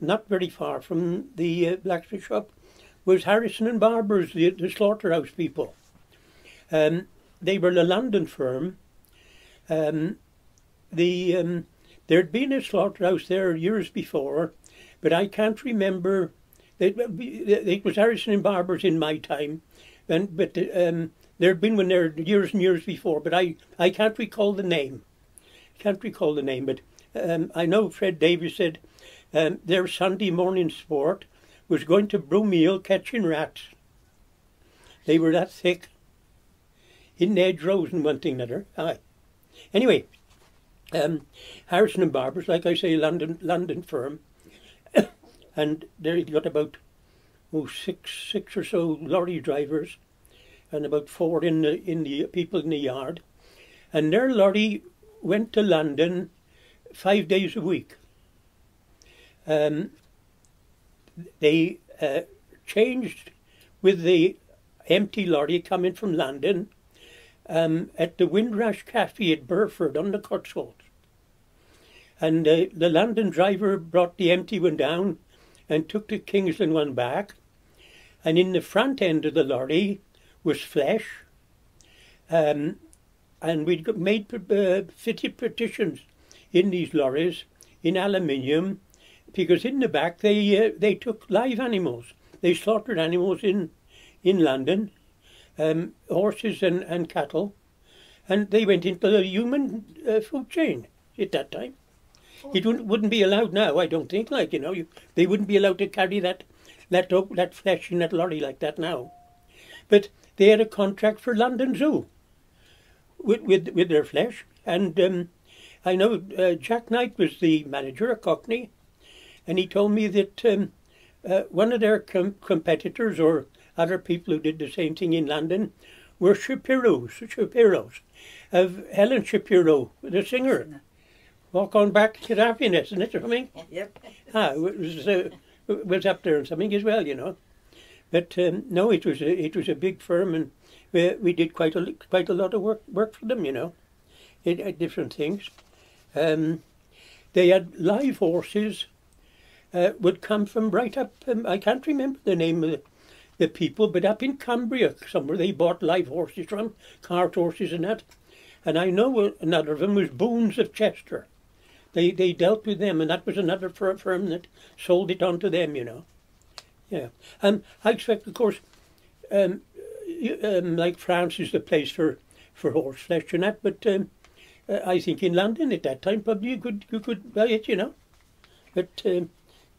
not very far from the uh, blacksmith shop, was Harrison and Barbers, the, the slaughterhouse people. Um, they were a London firm. Um, the um, there'd been a slaughterhouse there years before, but I can't remember. It, it was Harrison and Barbers in my time, and but um, there'd been one there years and years before, but I, I can't recall the name. Can't recall the name, but um, I know Fred Davies said um, their Sunday morning sport was going to Broomhill catching rats. They were that thick. In the hedgerows and one thing another. Aye. Anyway, um, Harrison and Barbers, like I say, London London firm, <coughs> and they got about oh six six or so lorry drivers, and about four in the in the people in the yard, and their lorry went to London five days a week. Um, they uh, changed with the empty lorry coming from London um, at the Windrush Cafe at Burford on the Cotswolds. And uh, the London driver brought the empty one down and took the Kingsland one back. And in the front end of the lorry was flesh. Um, and we'd made uh, fitted partitions in these lorries in aluminium because in the back they uh, they took live animals. They slaughtered animals in in London, um, horses and, and cattle, and they went into the human uh, food chain at that time. It wouldn't, wouldn't be allowed now, I don't think. Like you know, you, they wouldn't be allowed to carry that that that flesh in that lorry like that now. But they had a contract for London Zoo with with, with their flesh, and um, I know uh, Jack Knight was the manager, a Cockney, and he told me that um, uh, one of their com- competitors or other people who did the same thing in London were Shapiro's, Shapiro's, of Helen Shapiro, the singer. Walk on back to happiness, isn't it, or something? <laughs> Yep. Ah, it was, uh, was up there and something as well, you know. But um, no, it was a, it was a big firm, and we, we did quite a quite a lot of work work for them, you know, in different things. Um, they had live horses. Uh, would come from right up. Um, I can't remember the name of the, the people, but up in Cumbria somewhere they bought live horses from, cart horses and that. And I know another of them was Boone's of Chester. They they dealt with them, and that was another firm that sold it on to them, you know. Yeah, and I expect, of course, um, um, like France is the place for, for horse flesh and that, but um, uh, I think in London at that time probably you could you could buy it, you know. But um,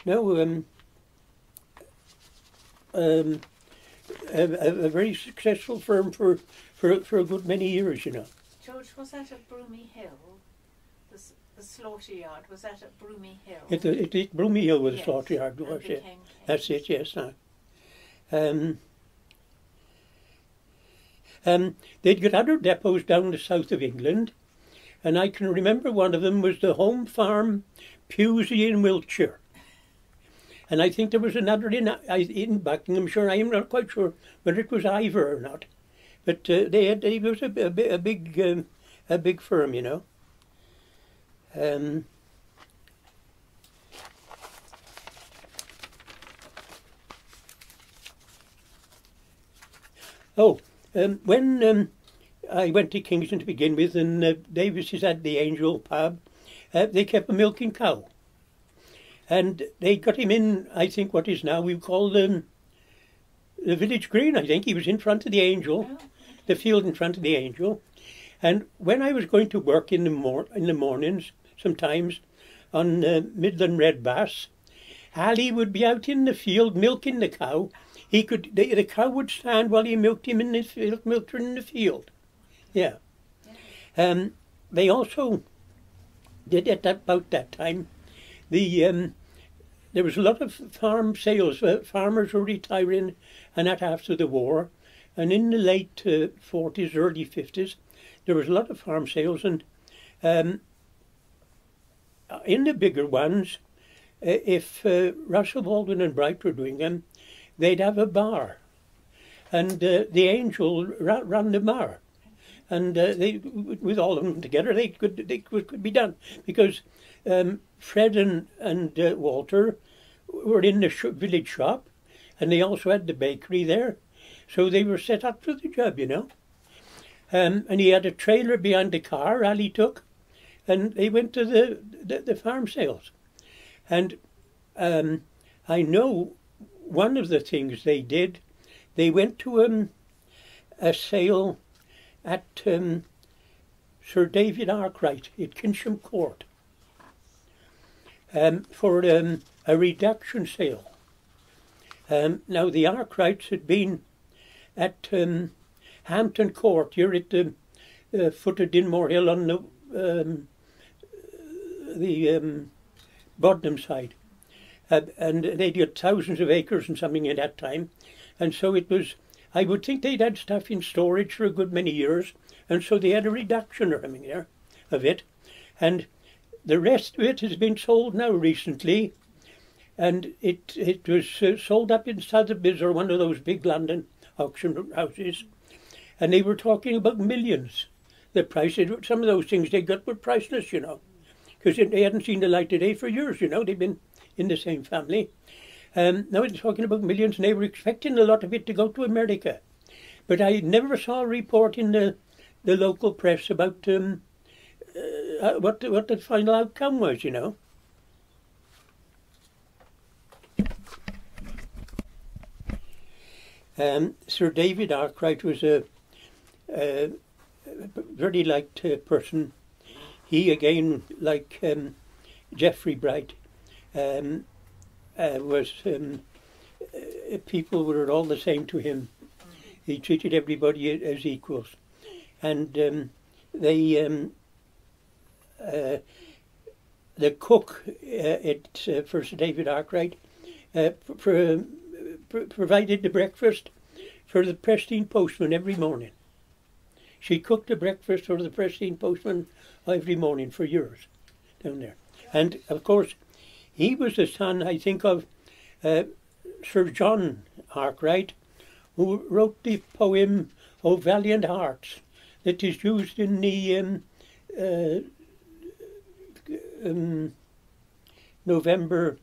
no, um, um, a, a, very successful firm for, for for a good many years, you know. George, was that at Broomy Hill? The, the slaughter yard, was that at Broomy Hill? It, it, it Broomy Hill was Yes, the slaughter yard, was it? became That's it, yes. Now. Um, um, they'd got other depots down the south of England, and I can remember one of them was the home farm Pewsey in Wiltshire. And I think there was another in, in Buckinghamshire. I am not quite sure whether it was Iver or not, but uh, they had it was a, a, a big um, a big firm, you know. Um, Oh, um, when um, I went to Kingston to begin with, and uh, Davies is at the Angel pub, uh, they kept a milking cow. And they got him in, I think, what is now we call the, the village green, I think. He was in front of the angel, Oh, the field in front of the angel. And when I was going to work in the, mor- in the mornings, sometimes on uh, Midland Red Bass, Ali would be out in the field milking the cow. He could the, the cow would stand while he milked him in the field, milked her in the field. Yeah. Um, they also did at that, about that time. The um, there was a lot of farm sales. Uh, farmers were retiring, and that after the war, and in the late uh, forties, early fifties, there was a lot of farm sales, and um, in the bigger ones, uh, if uh, Russell Baldwin and Bright were doing them, they'd have a bar, and uh, the Angel ra- ran the bar, and uh, they with all of them together, they could they could be done. Because um, Fred and and uh, Walter were in the sh- village shop, and they also had the bakery there, so they were set up for the job, you know. Um, and he had a trailer behind the car, Ali took, and they went to the the, the farm sales, and um, I know one of the things they did, they went to um, a sale at um, Sir David Arkwright at Kinsham Court um, for um, a reduction sale. Um, now the Arkwrights had been at um, Hampton Court here at the uh, foot of Dinmore Hill on the um, the um, Bodenham side. Uh, and they had thousands of acres and something at that time. And so it was, I would think they'd had stuff in storage for a good many years. And so they had a reduction or something there of it. And the rest of it has been sold now recently. And it it was uh, sold up in Sotheby's or one of those big London auction houses. And they were talking about millions. The prices, some of those things they got were priceless, you know. Because they hadn't seen the light of day for years, you know. They've been in the same family. Um, now they're talking about millions, and they were expecting a lot of it to go to America. But I never saw a report in the, the local press about um, uh, what the, what the final outcome was. You know. Um, Sir David Arkwright was a, a very liked uh, person. He again, like um, Geoffrey Bright, um, uh, was um, uh, people were all the same to him. He treated everybody as equals, and um, they um, uh, the cook uh, at uh, for Sir David Arkwright uh, provided the breakfast for the Presteigne postman every morning. She cooked the breakfast for the Presteigne postman every morning for years down there, and of course he was the son, I think, of uh, Sir John Arkwright, who wrote the poem "O Valiant Hearts" that is used in the um, uh, um, November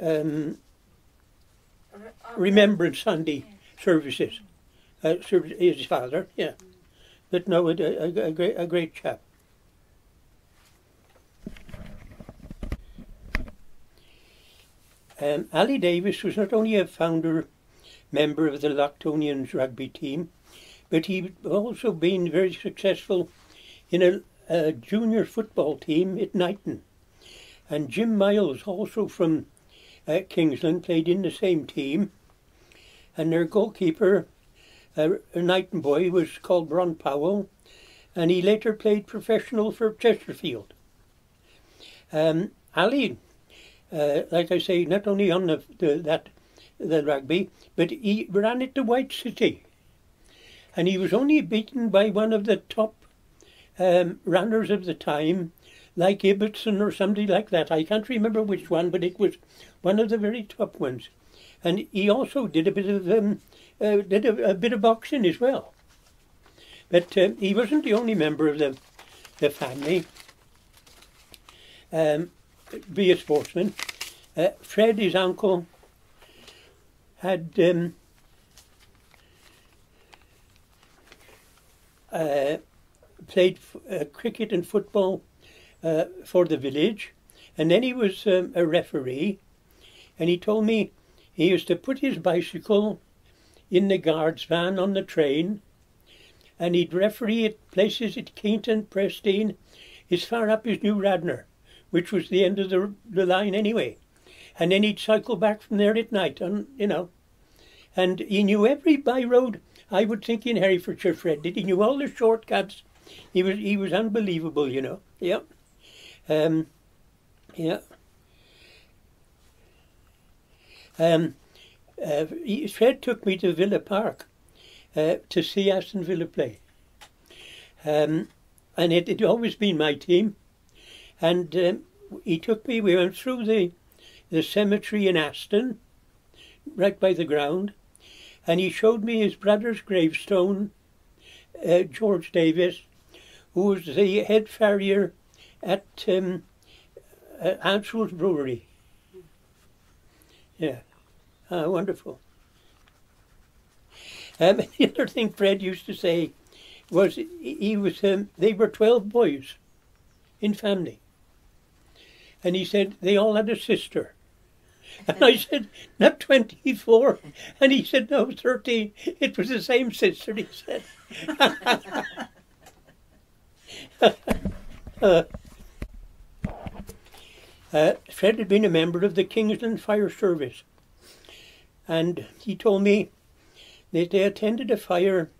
um, Remembrance Sunday services. Uh, Sir, his father, yeah. But no, a, a, a, great, a great chap. Um, Ali Davies was not only a founder member of the Luctonians rugby team, but he also been very successful in a, a junior football team at Knighton. And Jim Miles, also from uh, Kingsland, played in the same team. And their goalkeeper, uh, a Knighton boy, was called Bron Powell, and he later played professional for Chesterfield. Um, Ali uh, like I say, not only on the, the that the rugby, but he ran it to White City, and he was only beaten by one of the top um, runners of the time, like Ibbotson or somebody like that. I can't remember which one, but it was one of the very top ones, and he also did a bit of um, uh, did a, a, bit of boxing as well. But uh, he wasn't the only member of the the family. Um, be a sportsman. Uh, Fred, his uncle, had um, uh, played uh, cricket and football uh, for the village, and then he was um, a referee, and he told me he used to put his bicycle in the guard's van on the train, and he'd referee at places at Kington, Presteigne, as far up as New Radnor, which was the end of the, the line anyway. And then he'd cycle back from there at night, and you know, and he knew every by road. I would think in Herefordshire, Fred did. He knew all the shortcuts. He was he was unbelievable, you know. Yeah. Um, yeah. Um, uh, he- Fred took me to Villa Park uh, to see Aston Villa play. Um, and it had always been my team. And um, he took me, we went through the, the cemetery in Aston, right by the ground, and he showed me his brother's gravestone, uh, George Davies, who was the head farrier at um, uh, Ansell's Brewery. Yeah, ah, wonderful. Um, <laughs> the other thing Fred used to say was he he was um, they were twelve boys in family, and he said they all had a sister. And I <laughs> said, not 24. And he said, no, 13. It was the same sister, he said. <laughs> <laughs> uh, Fred had been a member of the Kingsland Fire Service. And he told me that they attended a fire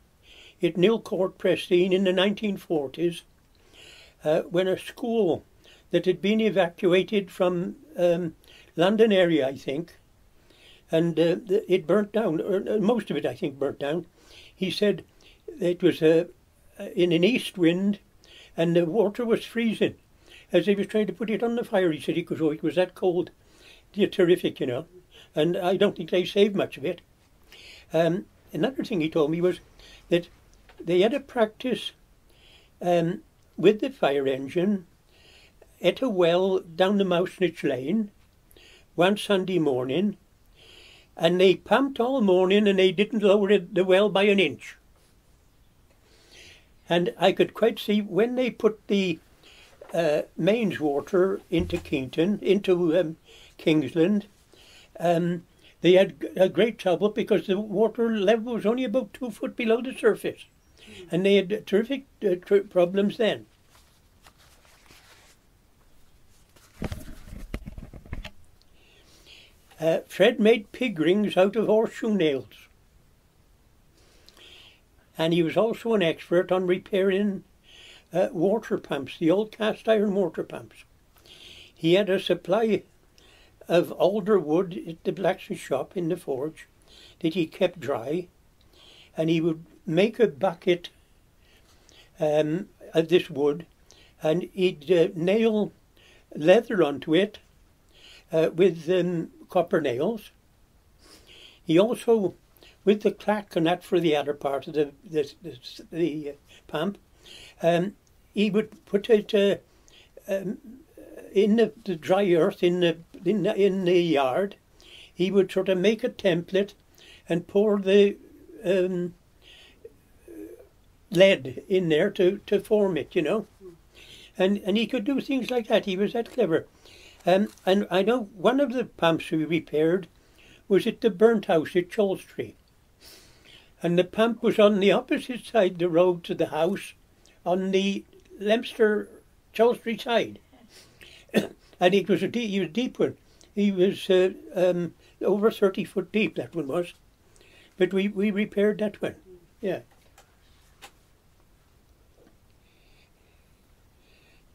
at Nilcourt, Presteigne in the 1940s uh, when a school that had been evacuated from um, London area, I think, and uh, it burnt down, or uh, most of it, I think, burnt down. He said it was uh, in an east wind, and the water was freezing. As he was trying to put it on the fire, he said could, oh, it was that cold. Yeah, terrific, you know. And I don't think they saved much of it. Um, another thing he told me was that they had a practice um, with the fire engine at a well down the Mousnitch Lane one Sunday morning, and they pumped all morning and they didn't lower the well by an inch. And I could quite see when they put the uh, mains water into Kington, into um, Kingsland, um, they had a great trouble because the water level was only about two foot below the surface. And they had terrific uh, tr- problems then. Uh, Fred made pig rings out of horseshoe nails. And he was also an expert on repairing uh, water pumps, the old cast iron water pumps. He had a supply of alder wood at the blacksmith shop in the forge that he kept dry, and he would make a bucket um, of this wood, and he'd uh, nail leather onto it uh, with um, copper nails. He also, with the clack and that for the other part of the the, the, the uh, pump, um, he would put it uh, um, in the, the dry earth in the, in the in the yard. He would sort of make a template and pour the um, lead in there to, to form it, you know. And and he could do things like that. He was that clever. Um, and I know one of the pumps we repaired was at the burnt house at Cholstrey. And the pump was on the opposite side of the road to the house, on the Leominster Cholstrey side. <coughs> and it was a deep, he was deep one. He was uh, um, over 30 foot deep, that one was. But we, we repaired that one, yeah.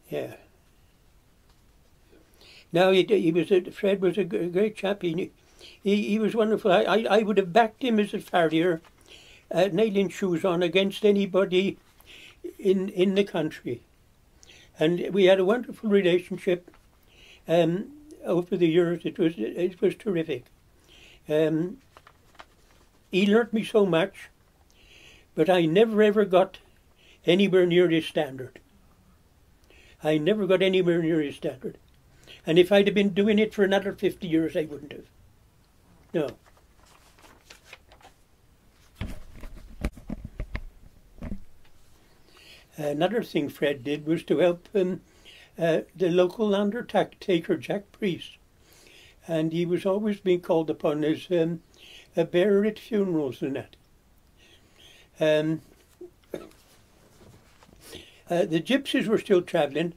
Yeah. No, he, he was a, Fred was a great chap. He, he, he was wonderful. I, I, I would have backed him as a farrier, uh, nailing shoes on against anybody in in the country. And we had a wonderful relationship um, over the years. It was it was terrific. Um, he learnt me so much, but I never ever got anywhere near his standard. I never got anywhere near his standard. And if I'd have been doing it for another 50 years, I wouldn't have. No. Another thing Fred did was to help um, uh, the local undertaker, Jack Priest. And he was always being called upon as um, a bearer at funerals and that. Um, uh, the gypsies were still travelling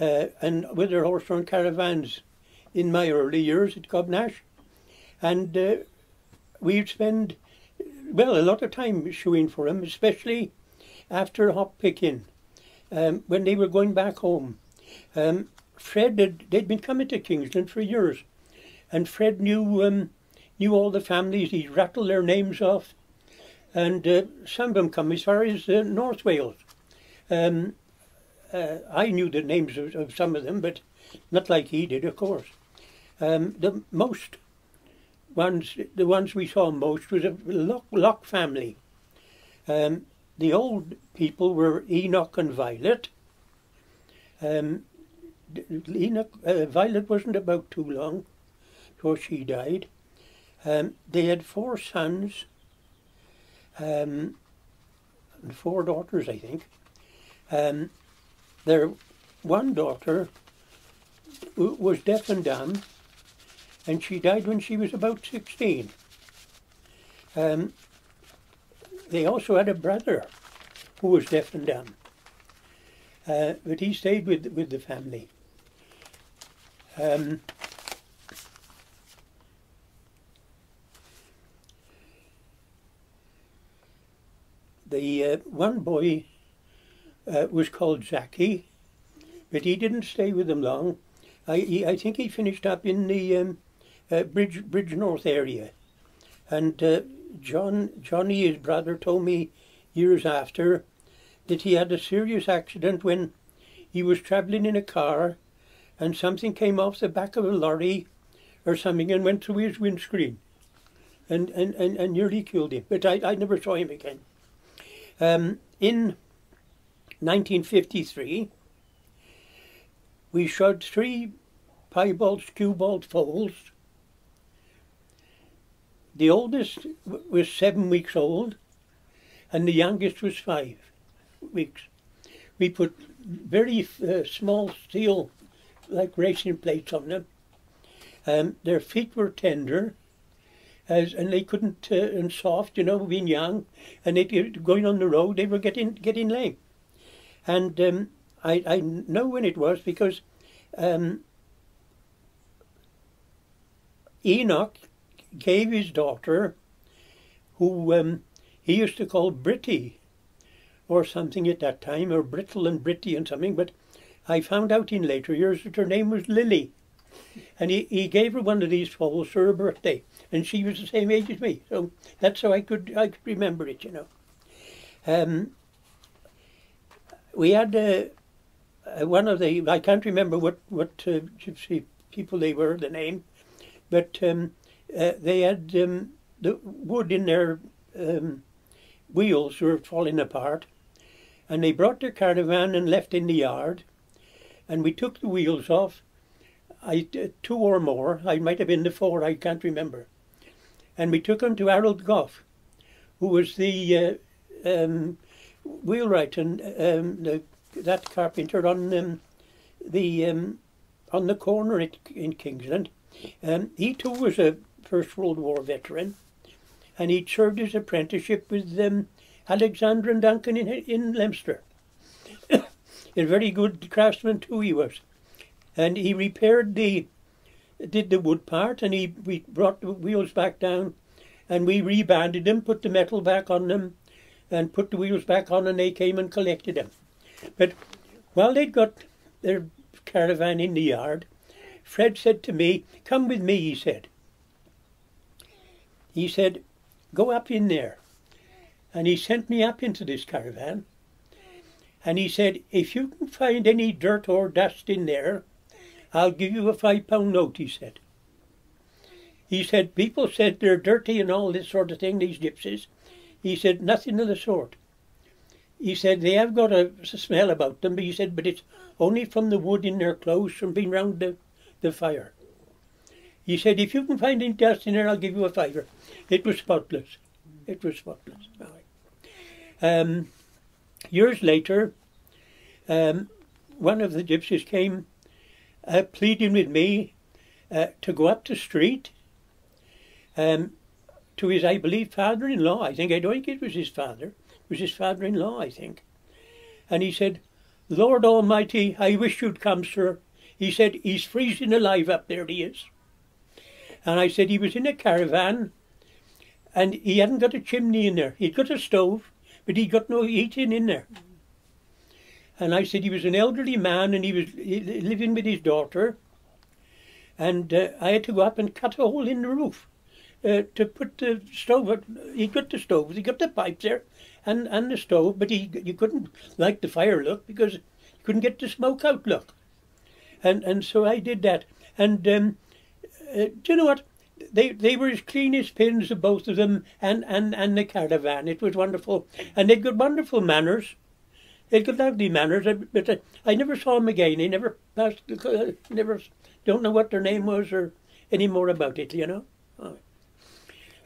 uh, and with their horse-drawn caravans in my early years at Cobnash. And uh, we'd spend, well, a lot of time shoeing for them, especially after hop picking, um, when they were going back home. Um, Fred, had, they'd been coming to Kingsland for years, and Fred knew um, knew all the families. He'd rattle their names off, and uh, some of them come as far as uh, North Wales. Um, uh, I knew the names of, of, some of them, but not like he did, of course. Um, the most ones, the ones we saw most was a Lock, Lock family. Um, the old people were Enoch and Violet. Um, Enoch, uh, Violet wasn't about too long before she died. Um, they had four sons um, and four daughters, I think. Um, their one daughter was deaf and dumb, and she died when she was about 16. Um, they also had a brother who was deaf and dumb, uh, but he stayed with, with the family. Um, the uh, one boy uh, was called Zaki, but he didn't stay with them long. I, he, I think he finished up in the um, uh, Bridgnorth area, and uh, John Johnny, his brother, told me years after that he had a serious accident when he was travelling in a car, and something came off the back of a lorry or something and went through his windscreen, and and, and, and nearly killed him. But I, I never saw him again. Um, in 1953, we shot three piebald, skewbald foals. The oldest was seven weeks old, and the youngest was five weeks. We put very uh, small steel, like racing plates on them. Um, their feet were tender, as and they couldn't uh, and soft, you know, being young, and they going on the road, they were getting getting lame. And um, I, I know when it was because um, Enoch gave his daughter, who um, he used to call Britty, or something at that time, or Brittle and Britty and something, but I found out in later years that her name was Lily. And he, he gave her one of these foals for her birthday, and she was the same age as me, so that's how I could I could remember it, you know. Um, we had uh, uh, one of the I can't remember what what uh, gypsy people they were the name, but um, uh, they had um, the wood in their um, wheels were falling apart, and they brought their caravan and left in the yard, and we took the wheels off. I uh, two or more. I might have been the four. I can't remember, and we took them to Harold Goff, who was the uh, um, wheelwright and um, the, that carpenter on um, the um, on the corner at, in Kingsland. Um, he too was a First World War veteran, and he served his apprenticeship with um, Alexander and Duncan in, in Leominster. <coughs> a very good craftsman too he was, and he repaired the did the wood part, and he we brought the wheels back down, and we rebanded them, put the metal back on them, and put the wheels back on and they came and collected them. But while they'd got their caravan in the yard, Fred said to me, Come with me, he said. He said, Go up in there. And he sent me up into this caravan. And he said, If you can find any dirt or dust in there, I'll give you a five pound note, he said. He said, People said they're dirty and all this sort of thing, these gypsies. He said, nothing of the sort. He said, they have got a, smell about them, but he said, but it's only from the wood in their clothes from being round the, the fire. He said, if you can find any dust in there, I'll give you a fiver. It was spotless. It was spotless. Um, years later, um, one of the gypsies came uh, pleading with me uh, to go up the street um, to his, I believe, father-in-law. I think I don't think it was his father. It was his father-in-law, I think. And he said, "Lord Almighty, I wish you'd come, sir." He said, "He's freezing alive up there. He is." And I said he was in a caravan, and he hadn't got a chimney in there. He'd got a stove, but he'd got no heating in there. And I said he was an elderly man, and he was living with his daughter. And uh, I had to go up and cut a hole in the roof uh, to put the stove. He got the stove, he got the pipes there, and, and the stove, but he you couldn't light the fire look because you couldn't get the smoke out look. And and so I did that. And um, uh, do you know what? They they were as clean as pins, both of them, and, and, and the caravan. It was wonderful, and they'd got wonderful manners. They'd got lovely manners, but uh, I never saw them again. They never passed. Uh, never don't know what their name was or any more about it. You know.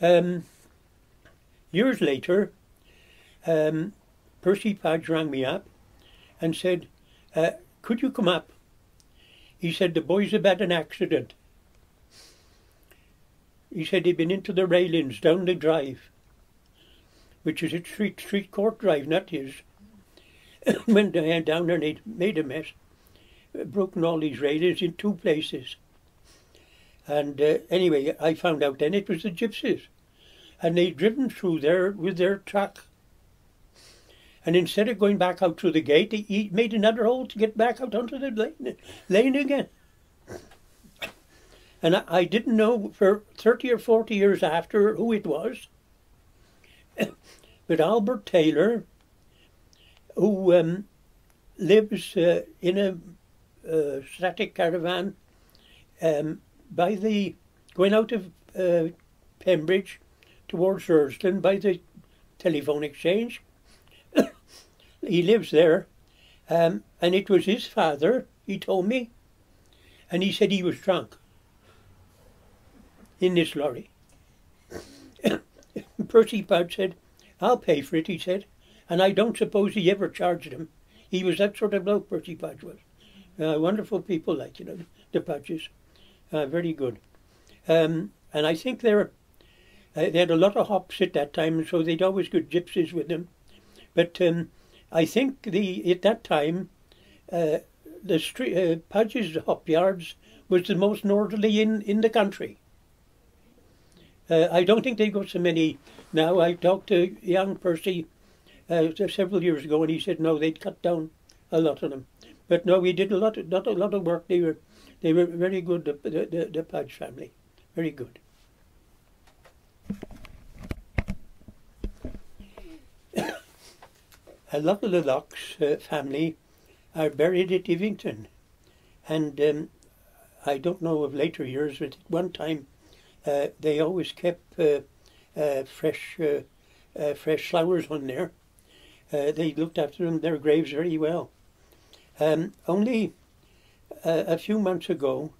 Um, years later, um, Percy Podge rang me up and said, uh, "Could you come up?" He said the boys have had an accident. He said he'd been into the railings down the drive, which is at Street Street Court Drive, not his. <coughs> Went down there and they made a mess, broken all these railings in two places. And uh, anyway, I found out then it was the gypsies. And they'd driven through there with their truck. And instead of going back out through the gate, they made another hole to get back out onto the lane, lane again. And I, didn't know for 30 or 40 years after who it was. <coughs> but Albert Taylor, who um, lives uh, in a uh, static caravan um, by the going out of uh, Pembridge towards Erston by the telephone exchange. <coughs> he lives there, um, and it was his father. He told me, and he said he was drunk in this lorry. <coughs> Percy Podge said, "I'll pay for it," he said, and I don't suppose he ever charged him. He was that sort of bloke, Percy Podge was. Uh, wonderful people, like you know, the Podges. Uh, very good. Um, and I think they're, uh, they had a lot of hops at that time, so they'd always got gypsies with them. But um, I think the at that time, uh, the street, uh, Podges hop yards was the most northerly in, in the country. Uh, I don't think they've got so many now. I talked to young Percy uh, several years ago, and he said no, they'd cut down a lot of them. But no, we did a lot, of, not a lot of work. They were they were very good, the, the, the, Podge family. Very good. <coughs> a lot of the Locks uh, family are buried at Ivington. And um, I don't know of later years, but at one time uh, they always kept uh, uh fresh fresh flowers on there. they looked after them, their graves very well. Um, only a few months ago,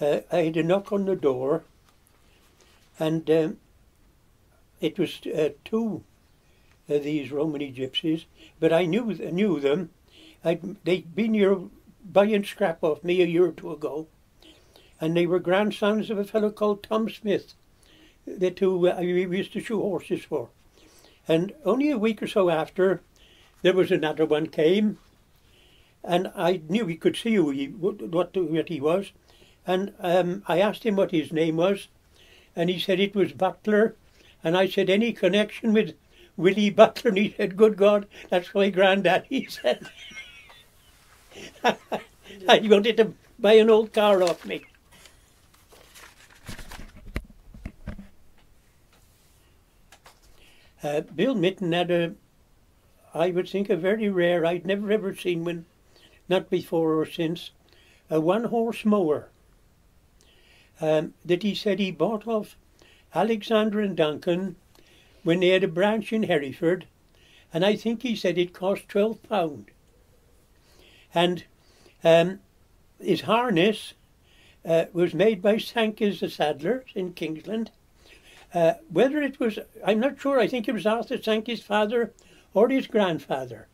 I had a knock on the door, and um, it was two of these Romany gypsies, but I knew knew them. I'd, they'd been here buying scrap off me a year or two ago, and they were grandsons of a fellow called Tom Smith, the two uh, we used to shoe horses for. And only a week or so after, there was another one came, and I knew he could see who he, what, what he was. And um, I asked him what his name was, and he said it was Butler. And I said, any connection with Willie Butler? And he said, good God, that's my granddad, he said. <laughs> I wanted to buy an old car off me. Uh, Bill Mitten had a, I would think, a very rare, I'd never ever seen one not before or since, a one horse mower um, that he said he bought off Alexander and Duncan when they had a branch in Hereford, and I think he said it cost twelve pound. And um, his harness uh, was made by Sankey's the saddlers in Kingsland. Uh, whether it was, I'm not sure. I think it was Arthur Sankey's father or his grandfather,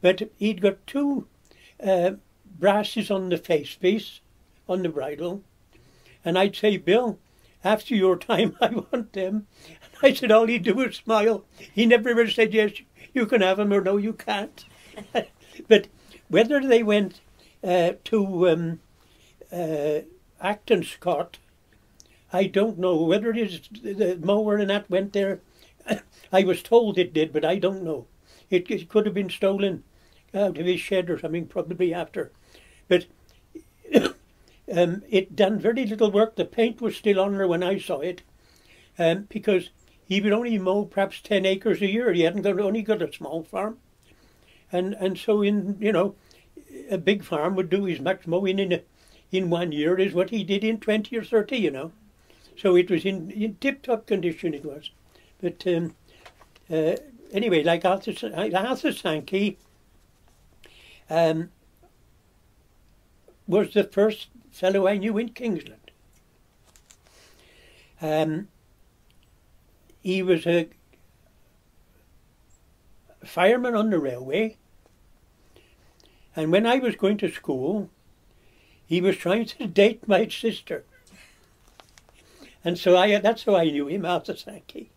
but he'd got two uh, brasses on the face piece, on the bridle. And I'd say, Bill, after your <laughs> time, I want them. And I said, all he'd do was smile. He never ever said, yes, you can have them, or no, you can't. <laughs> but whether they went uh, to um, uh, Acton Scott, I don't know. Whether it is the mower and that went there, <coughs> I was told it did, but I don't know. It, it could have been stolen out of his shed or something, probably after. But <coughs> um, it done very little work. The paint was still on there when I saw it, um, because he would only mow perhaps ten acres a year. He hadn't got only got a small farm, and and so in you know, a big farm would do as much mowing in a, in one year as what he did in twenty or thirty. You know, so it was in, in tip-top condition. It was, but um, uh, anyway, like Arthur, Arthur Sankey um, was the first fellow I knew in Kingsland. Um, he was a fireman on the railway, and when I was going to school, he was trying to <laughs> date my sister. And so I, that's how I knew him, Arthur Sankey.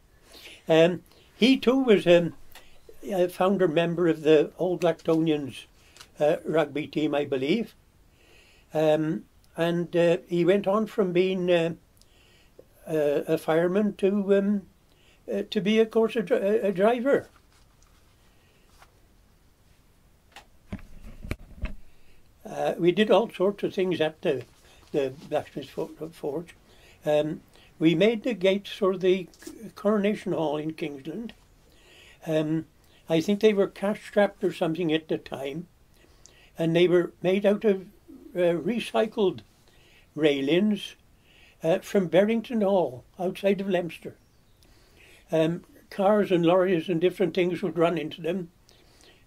Um, he too was um, a founder member of the Old Luctonians uh, rugby team, I believe. Um, and uh, he went on from being uh, a fireman to um, uh, to be, of course, a, a driver. Uh, we did all sorts of things at the, the forge. Um, we made the gates for the Coronation Hall in Kingsland. Um, I think they were cash strapped or something at the time, and they were made out of uh, recycled railings uh, from Berrington Hall outside of Leominster. Um, cars and lorries and different things would run into them,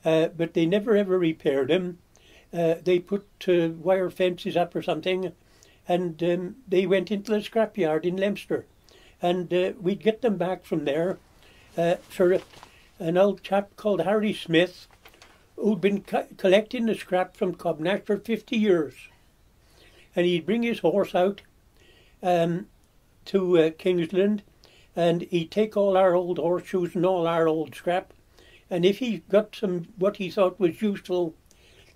uh, but they never ever repaired them. Uh, they put uh, wire fences up or something and um, they went into the scrapyard in Leominster. And uh, we'd get them back from there uh, for a, an old chap called Harry Smith, who'd been co- collecting the scrap from Cobnash for 50 years. And he'd bring his horse out um, to uh, Kingsland, and he'd take all our old horseshoes and all our old scrap. And if he got some what he thought was useful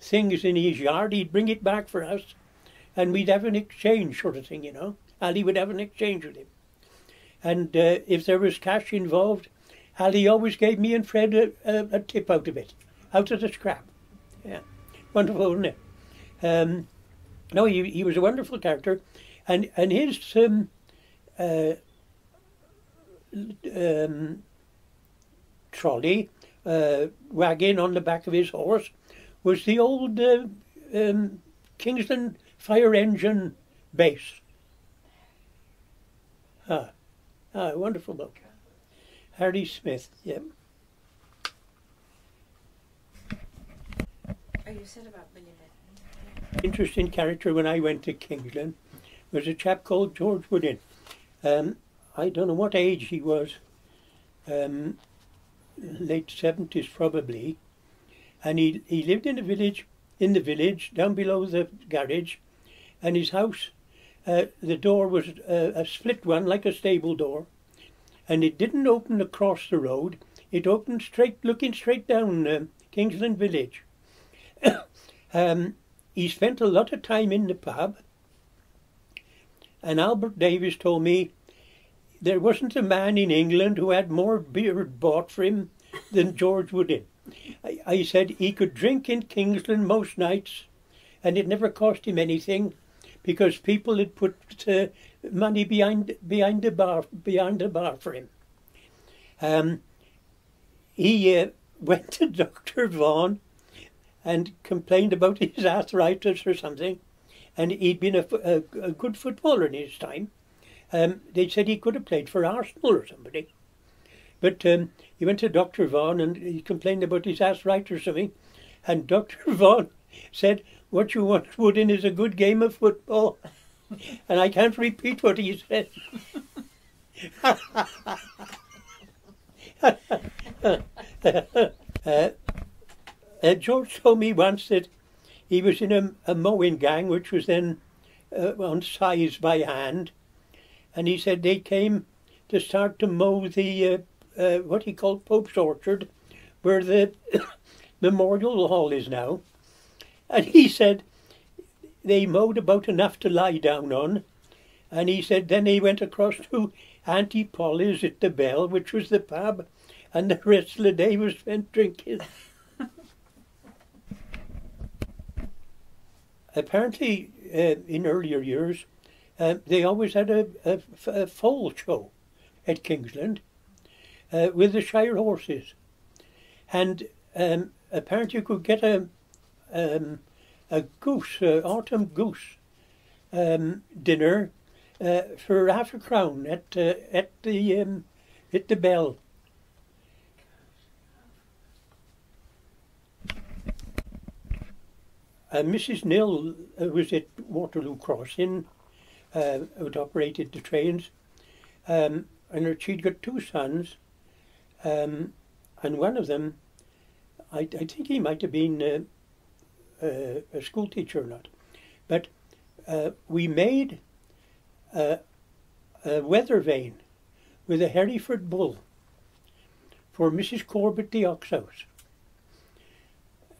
things in his yard, he'd bring it back for us and we'd have an exchange sort of thing, you know. Ali would have an exchange with him. And uh, if there was cash involved, Ali always gave me and Fred a, a, a, tip out of it, out of the scrap. Yeah, wonderful, wasn't it? Um, no, he, he was a wonderful character, and and his um, uh, um, trolley uh, wagon on the back of his horse was the old uh, um, Kingsland fire engine base. Ah, ah, wonderful book. Harry Smith, yep. Oh, you said about Billy Interesting character when I went to Kingsland was a chap called George Woodin. Um, I don't know what age he was, um, late 70s probably, and he, he lived in a village, in the village, down below the garage, and his house, uh, the door was a, a split one, like a stable door, and it didn't open across the road. It opened straight, looking straight down uh, Kingsland Village. <coughs> um, he spent a lot of time in the pub, and Albert Davis told me there wasn't a man in England who had more beer bought for him than George Woodin. I, I said he could drink in Kingsland most nights, and it never cost him anything, because people had put uh, money behind behind the bar behind the bar for him. Um, he uh, <laughs> went to Doctor Vaughan and complained about his arthritis or something, and he'd been a, a, a good footballer in his time. Um, they said he could have played for Arsenal or somebody. But um, he went to Dr. Vaughan and he complained about his arthritis or something. And <laughs> Dr. Vaughan said, what you want Woodin is a good game of football. <laughs> and I can't repeat what he said. <laughs> uh, uh, George told me once that he was in a, a mowing gang, which was then uh, on size by hand, and he said they came to start to mow the uh, uh, what he called Pope's Orchard, where the <coughs> Memorial Hall is now, and he said they mowed about enough to lie down on, and he said then he went across to Auntie Polly's at the Bell, which was the pub, and the rest of the day was spent drinking. Apparently, uh, in earlier years, uh, they always had a, a, a foal show at Kingsland uh, with the Shire horses. And um, apparently you could get a, um, a goose, uh, autumn goose um, dinner uh, for half a crown at, uh, at, the, um, at the Bell. Uh, Mrs. Nill uh, was at Waterloo Crossing, uh, who operated the trains, um, and she'd got two sons, um, and one of them, I, I think he might have been uh, uh, a school teacher or not, but uh, we made a, a weather vane with a Hereford bull for Mrs. Corbett the ox house.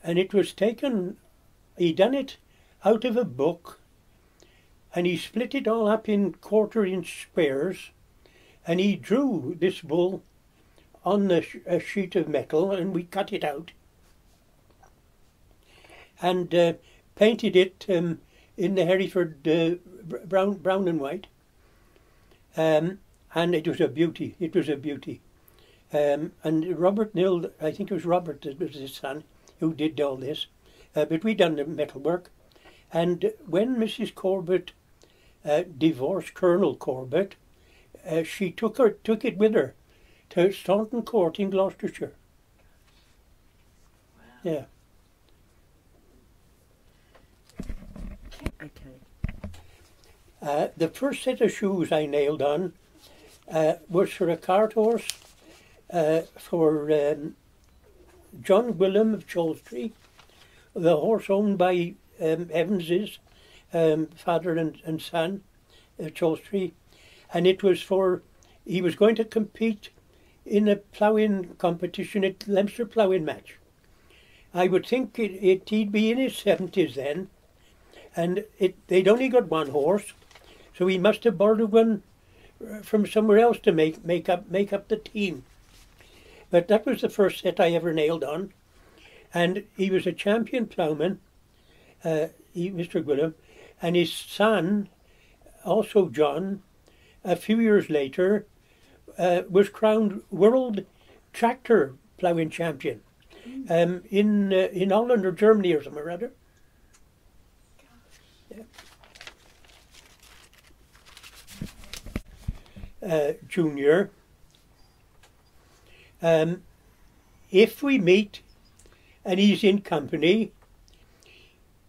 And it was taken, he done it out of a book and he split it all up in quarter inch squares and he drew this bull on sh- a sheet of metal and we cut it out and uh, painted it um, in the Hereford uh, brown, brown and white. Um, and it was a beauty. It was a beauty. Um, and Robert Nill, I think it was Robert that was his son, who did all this. Uh, but we done the metal work. And when Mrs. Corbett uh, divorced Colonel Corbett, uh, she took her took it with her to Staunton Court in Gloucestershire. Yeah. Okay. Uh, the first set of shoes I nailed on uh, was for a cart horse uh, for um, John Gwilym of Cholstrey, the horse owned by um, Evanses, um, father and, and son, uh, Cholstrey, and it was for he was going to compete in a ploughing competition at Leominster ploughing match. I would think it, it he'd be in his seventies then, and it they'd only got one horse, so he must have borrowed one uh, from somewhere else to make make up make up the team. But that was the first set I ever nailed on, and he was a champion ploughman, uh, he, Mr. Gwilym, and his son, also John, a few years later, uh, was crowned world tractor ploughing champion um, in uh, in Holland or Germany or somewhere or uh, Junior, um, if we meet and he's in company,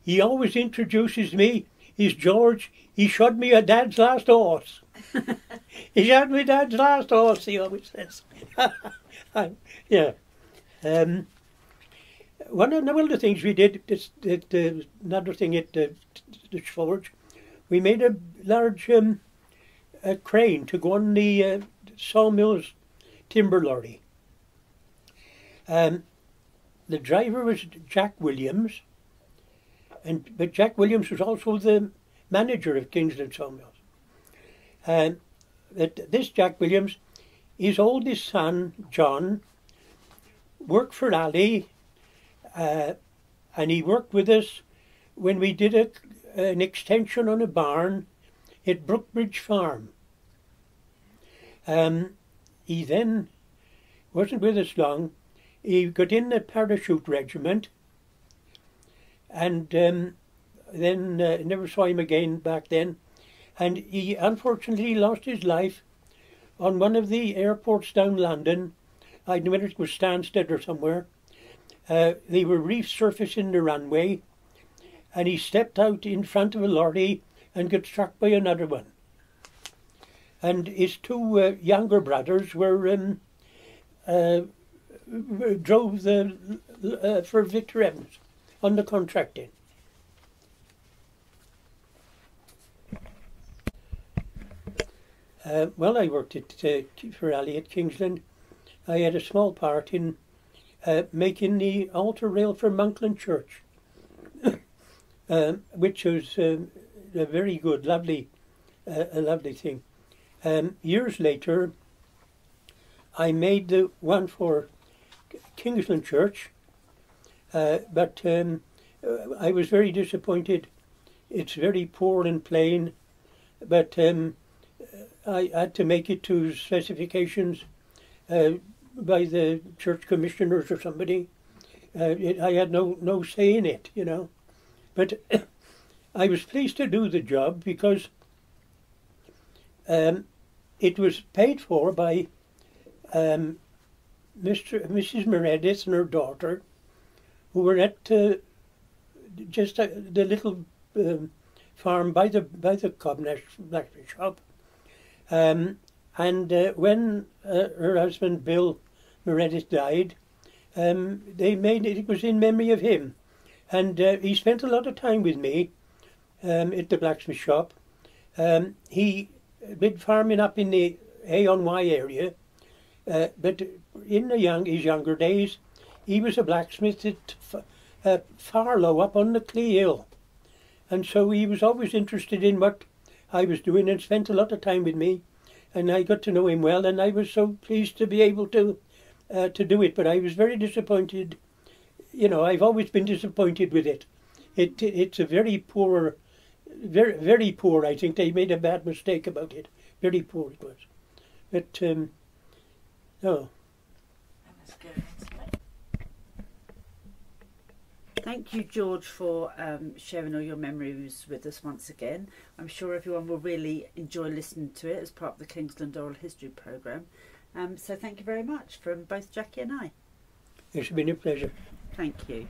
he always introduces me. He's George. He showed me a dad's last horse. <laughs> he showed me dad's last horse. He always says. <laughs> yeah. Um, one of, one of the things we did, this, that, uh, another thing at uh, the forge, we made a large um, a crane to go on the uh, sawmill's timber lorry. Um, the driver was Jack Williams, and but Jack Williams was also the manager of Kingsland Sawmills. And that this Jack Williams, his oldest son John, worked for Ali, uh, and he worked with us when we did a, an extension on a barn at Brookbridge Farm. Um, he then wasn't with us long. He got in the parachute regiment and um, then uh, never saw him again back then. And he unfortunately lost his life on one of the airports down London. I don't know whether it was Stansted or somewhere. Uh, they were resurfacing the runway, and he stepped out in front of a lorry and got struck by another one and his two uh, younger brothers were um, uh, drove the uh, for Victor Evans on the contracting. Uh, well, I worked at, uh, for Elliot Kingsland. I had a small part in uh, making the altar rail for Monkland Church, <coughs> which was um, a very good, lovely, a lovely thing. Um, years later, I made the one for Kingsland Church, uh, but um, uh, I was very disappointed. It's very poor and plain, but um, I had to make it to specifications uh, by the church commissioners or somebody. Uh, it, I had no, no say in it, you know. But <coughs> I was pleased to do the job because um, it was paid for by um, Mr. Mrs. Meredith and her daughter, who were at uh, just uh, the little um, farm by the by the Cobnash blacksmith shop. Um, and uh, when uh, her husband Bill Meredith died, um, they made it. It was in memory of him, and uh, he spent a lot of time with me um, at the blacksmith shop. Um, he been farming up in the A on Y area, uh, but in the young his younger days, he was a blacksmith at uh, Farlow up on the Clee Hill, and so he was always interested in what I was doing and spent a lot of time with me, and I got to know him well, and I was so pleased to be able to uh, to do it. But I was very disappointed. You know, I've always been disappointed with it. It it's a very poor, very very poor. I think they made a bad mistake about it. Very poor it was, but um, no. Thank you, George, for um, sharing all your memories with us once again. I'm sure everyone will really enjoy listening to it as part of the Kingsland Oral History programme. Um, so thank you very much from both Jackie and I. It's been a pleasure. Thank you.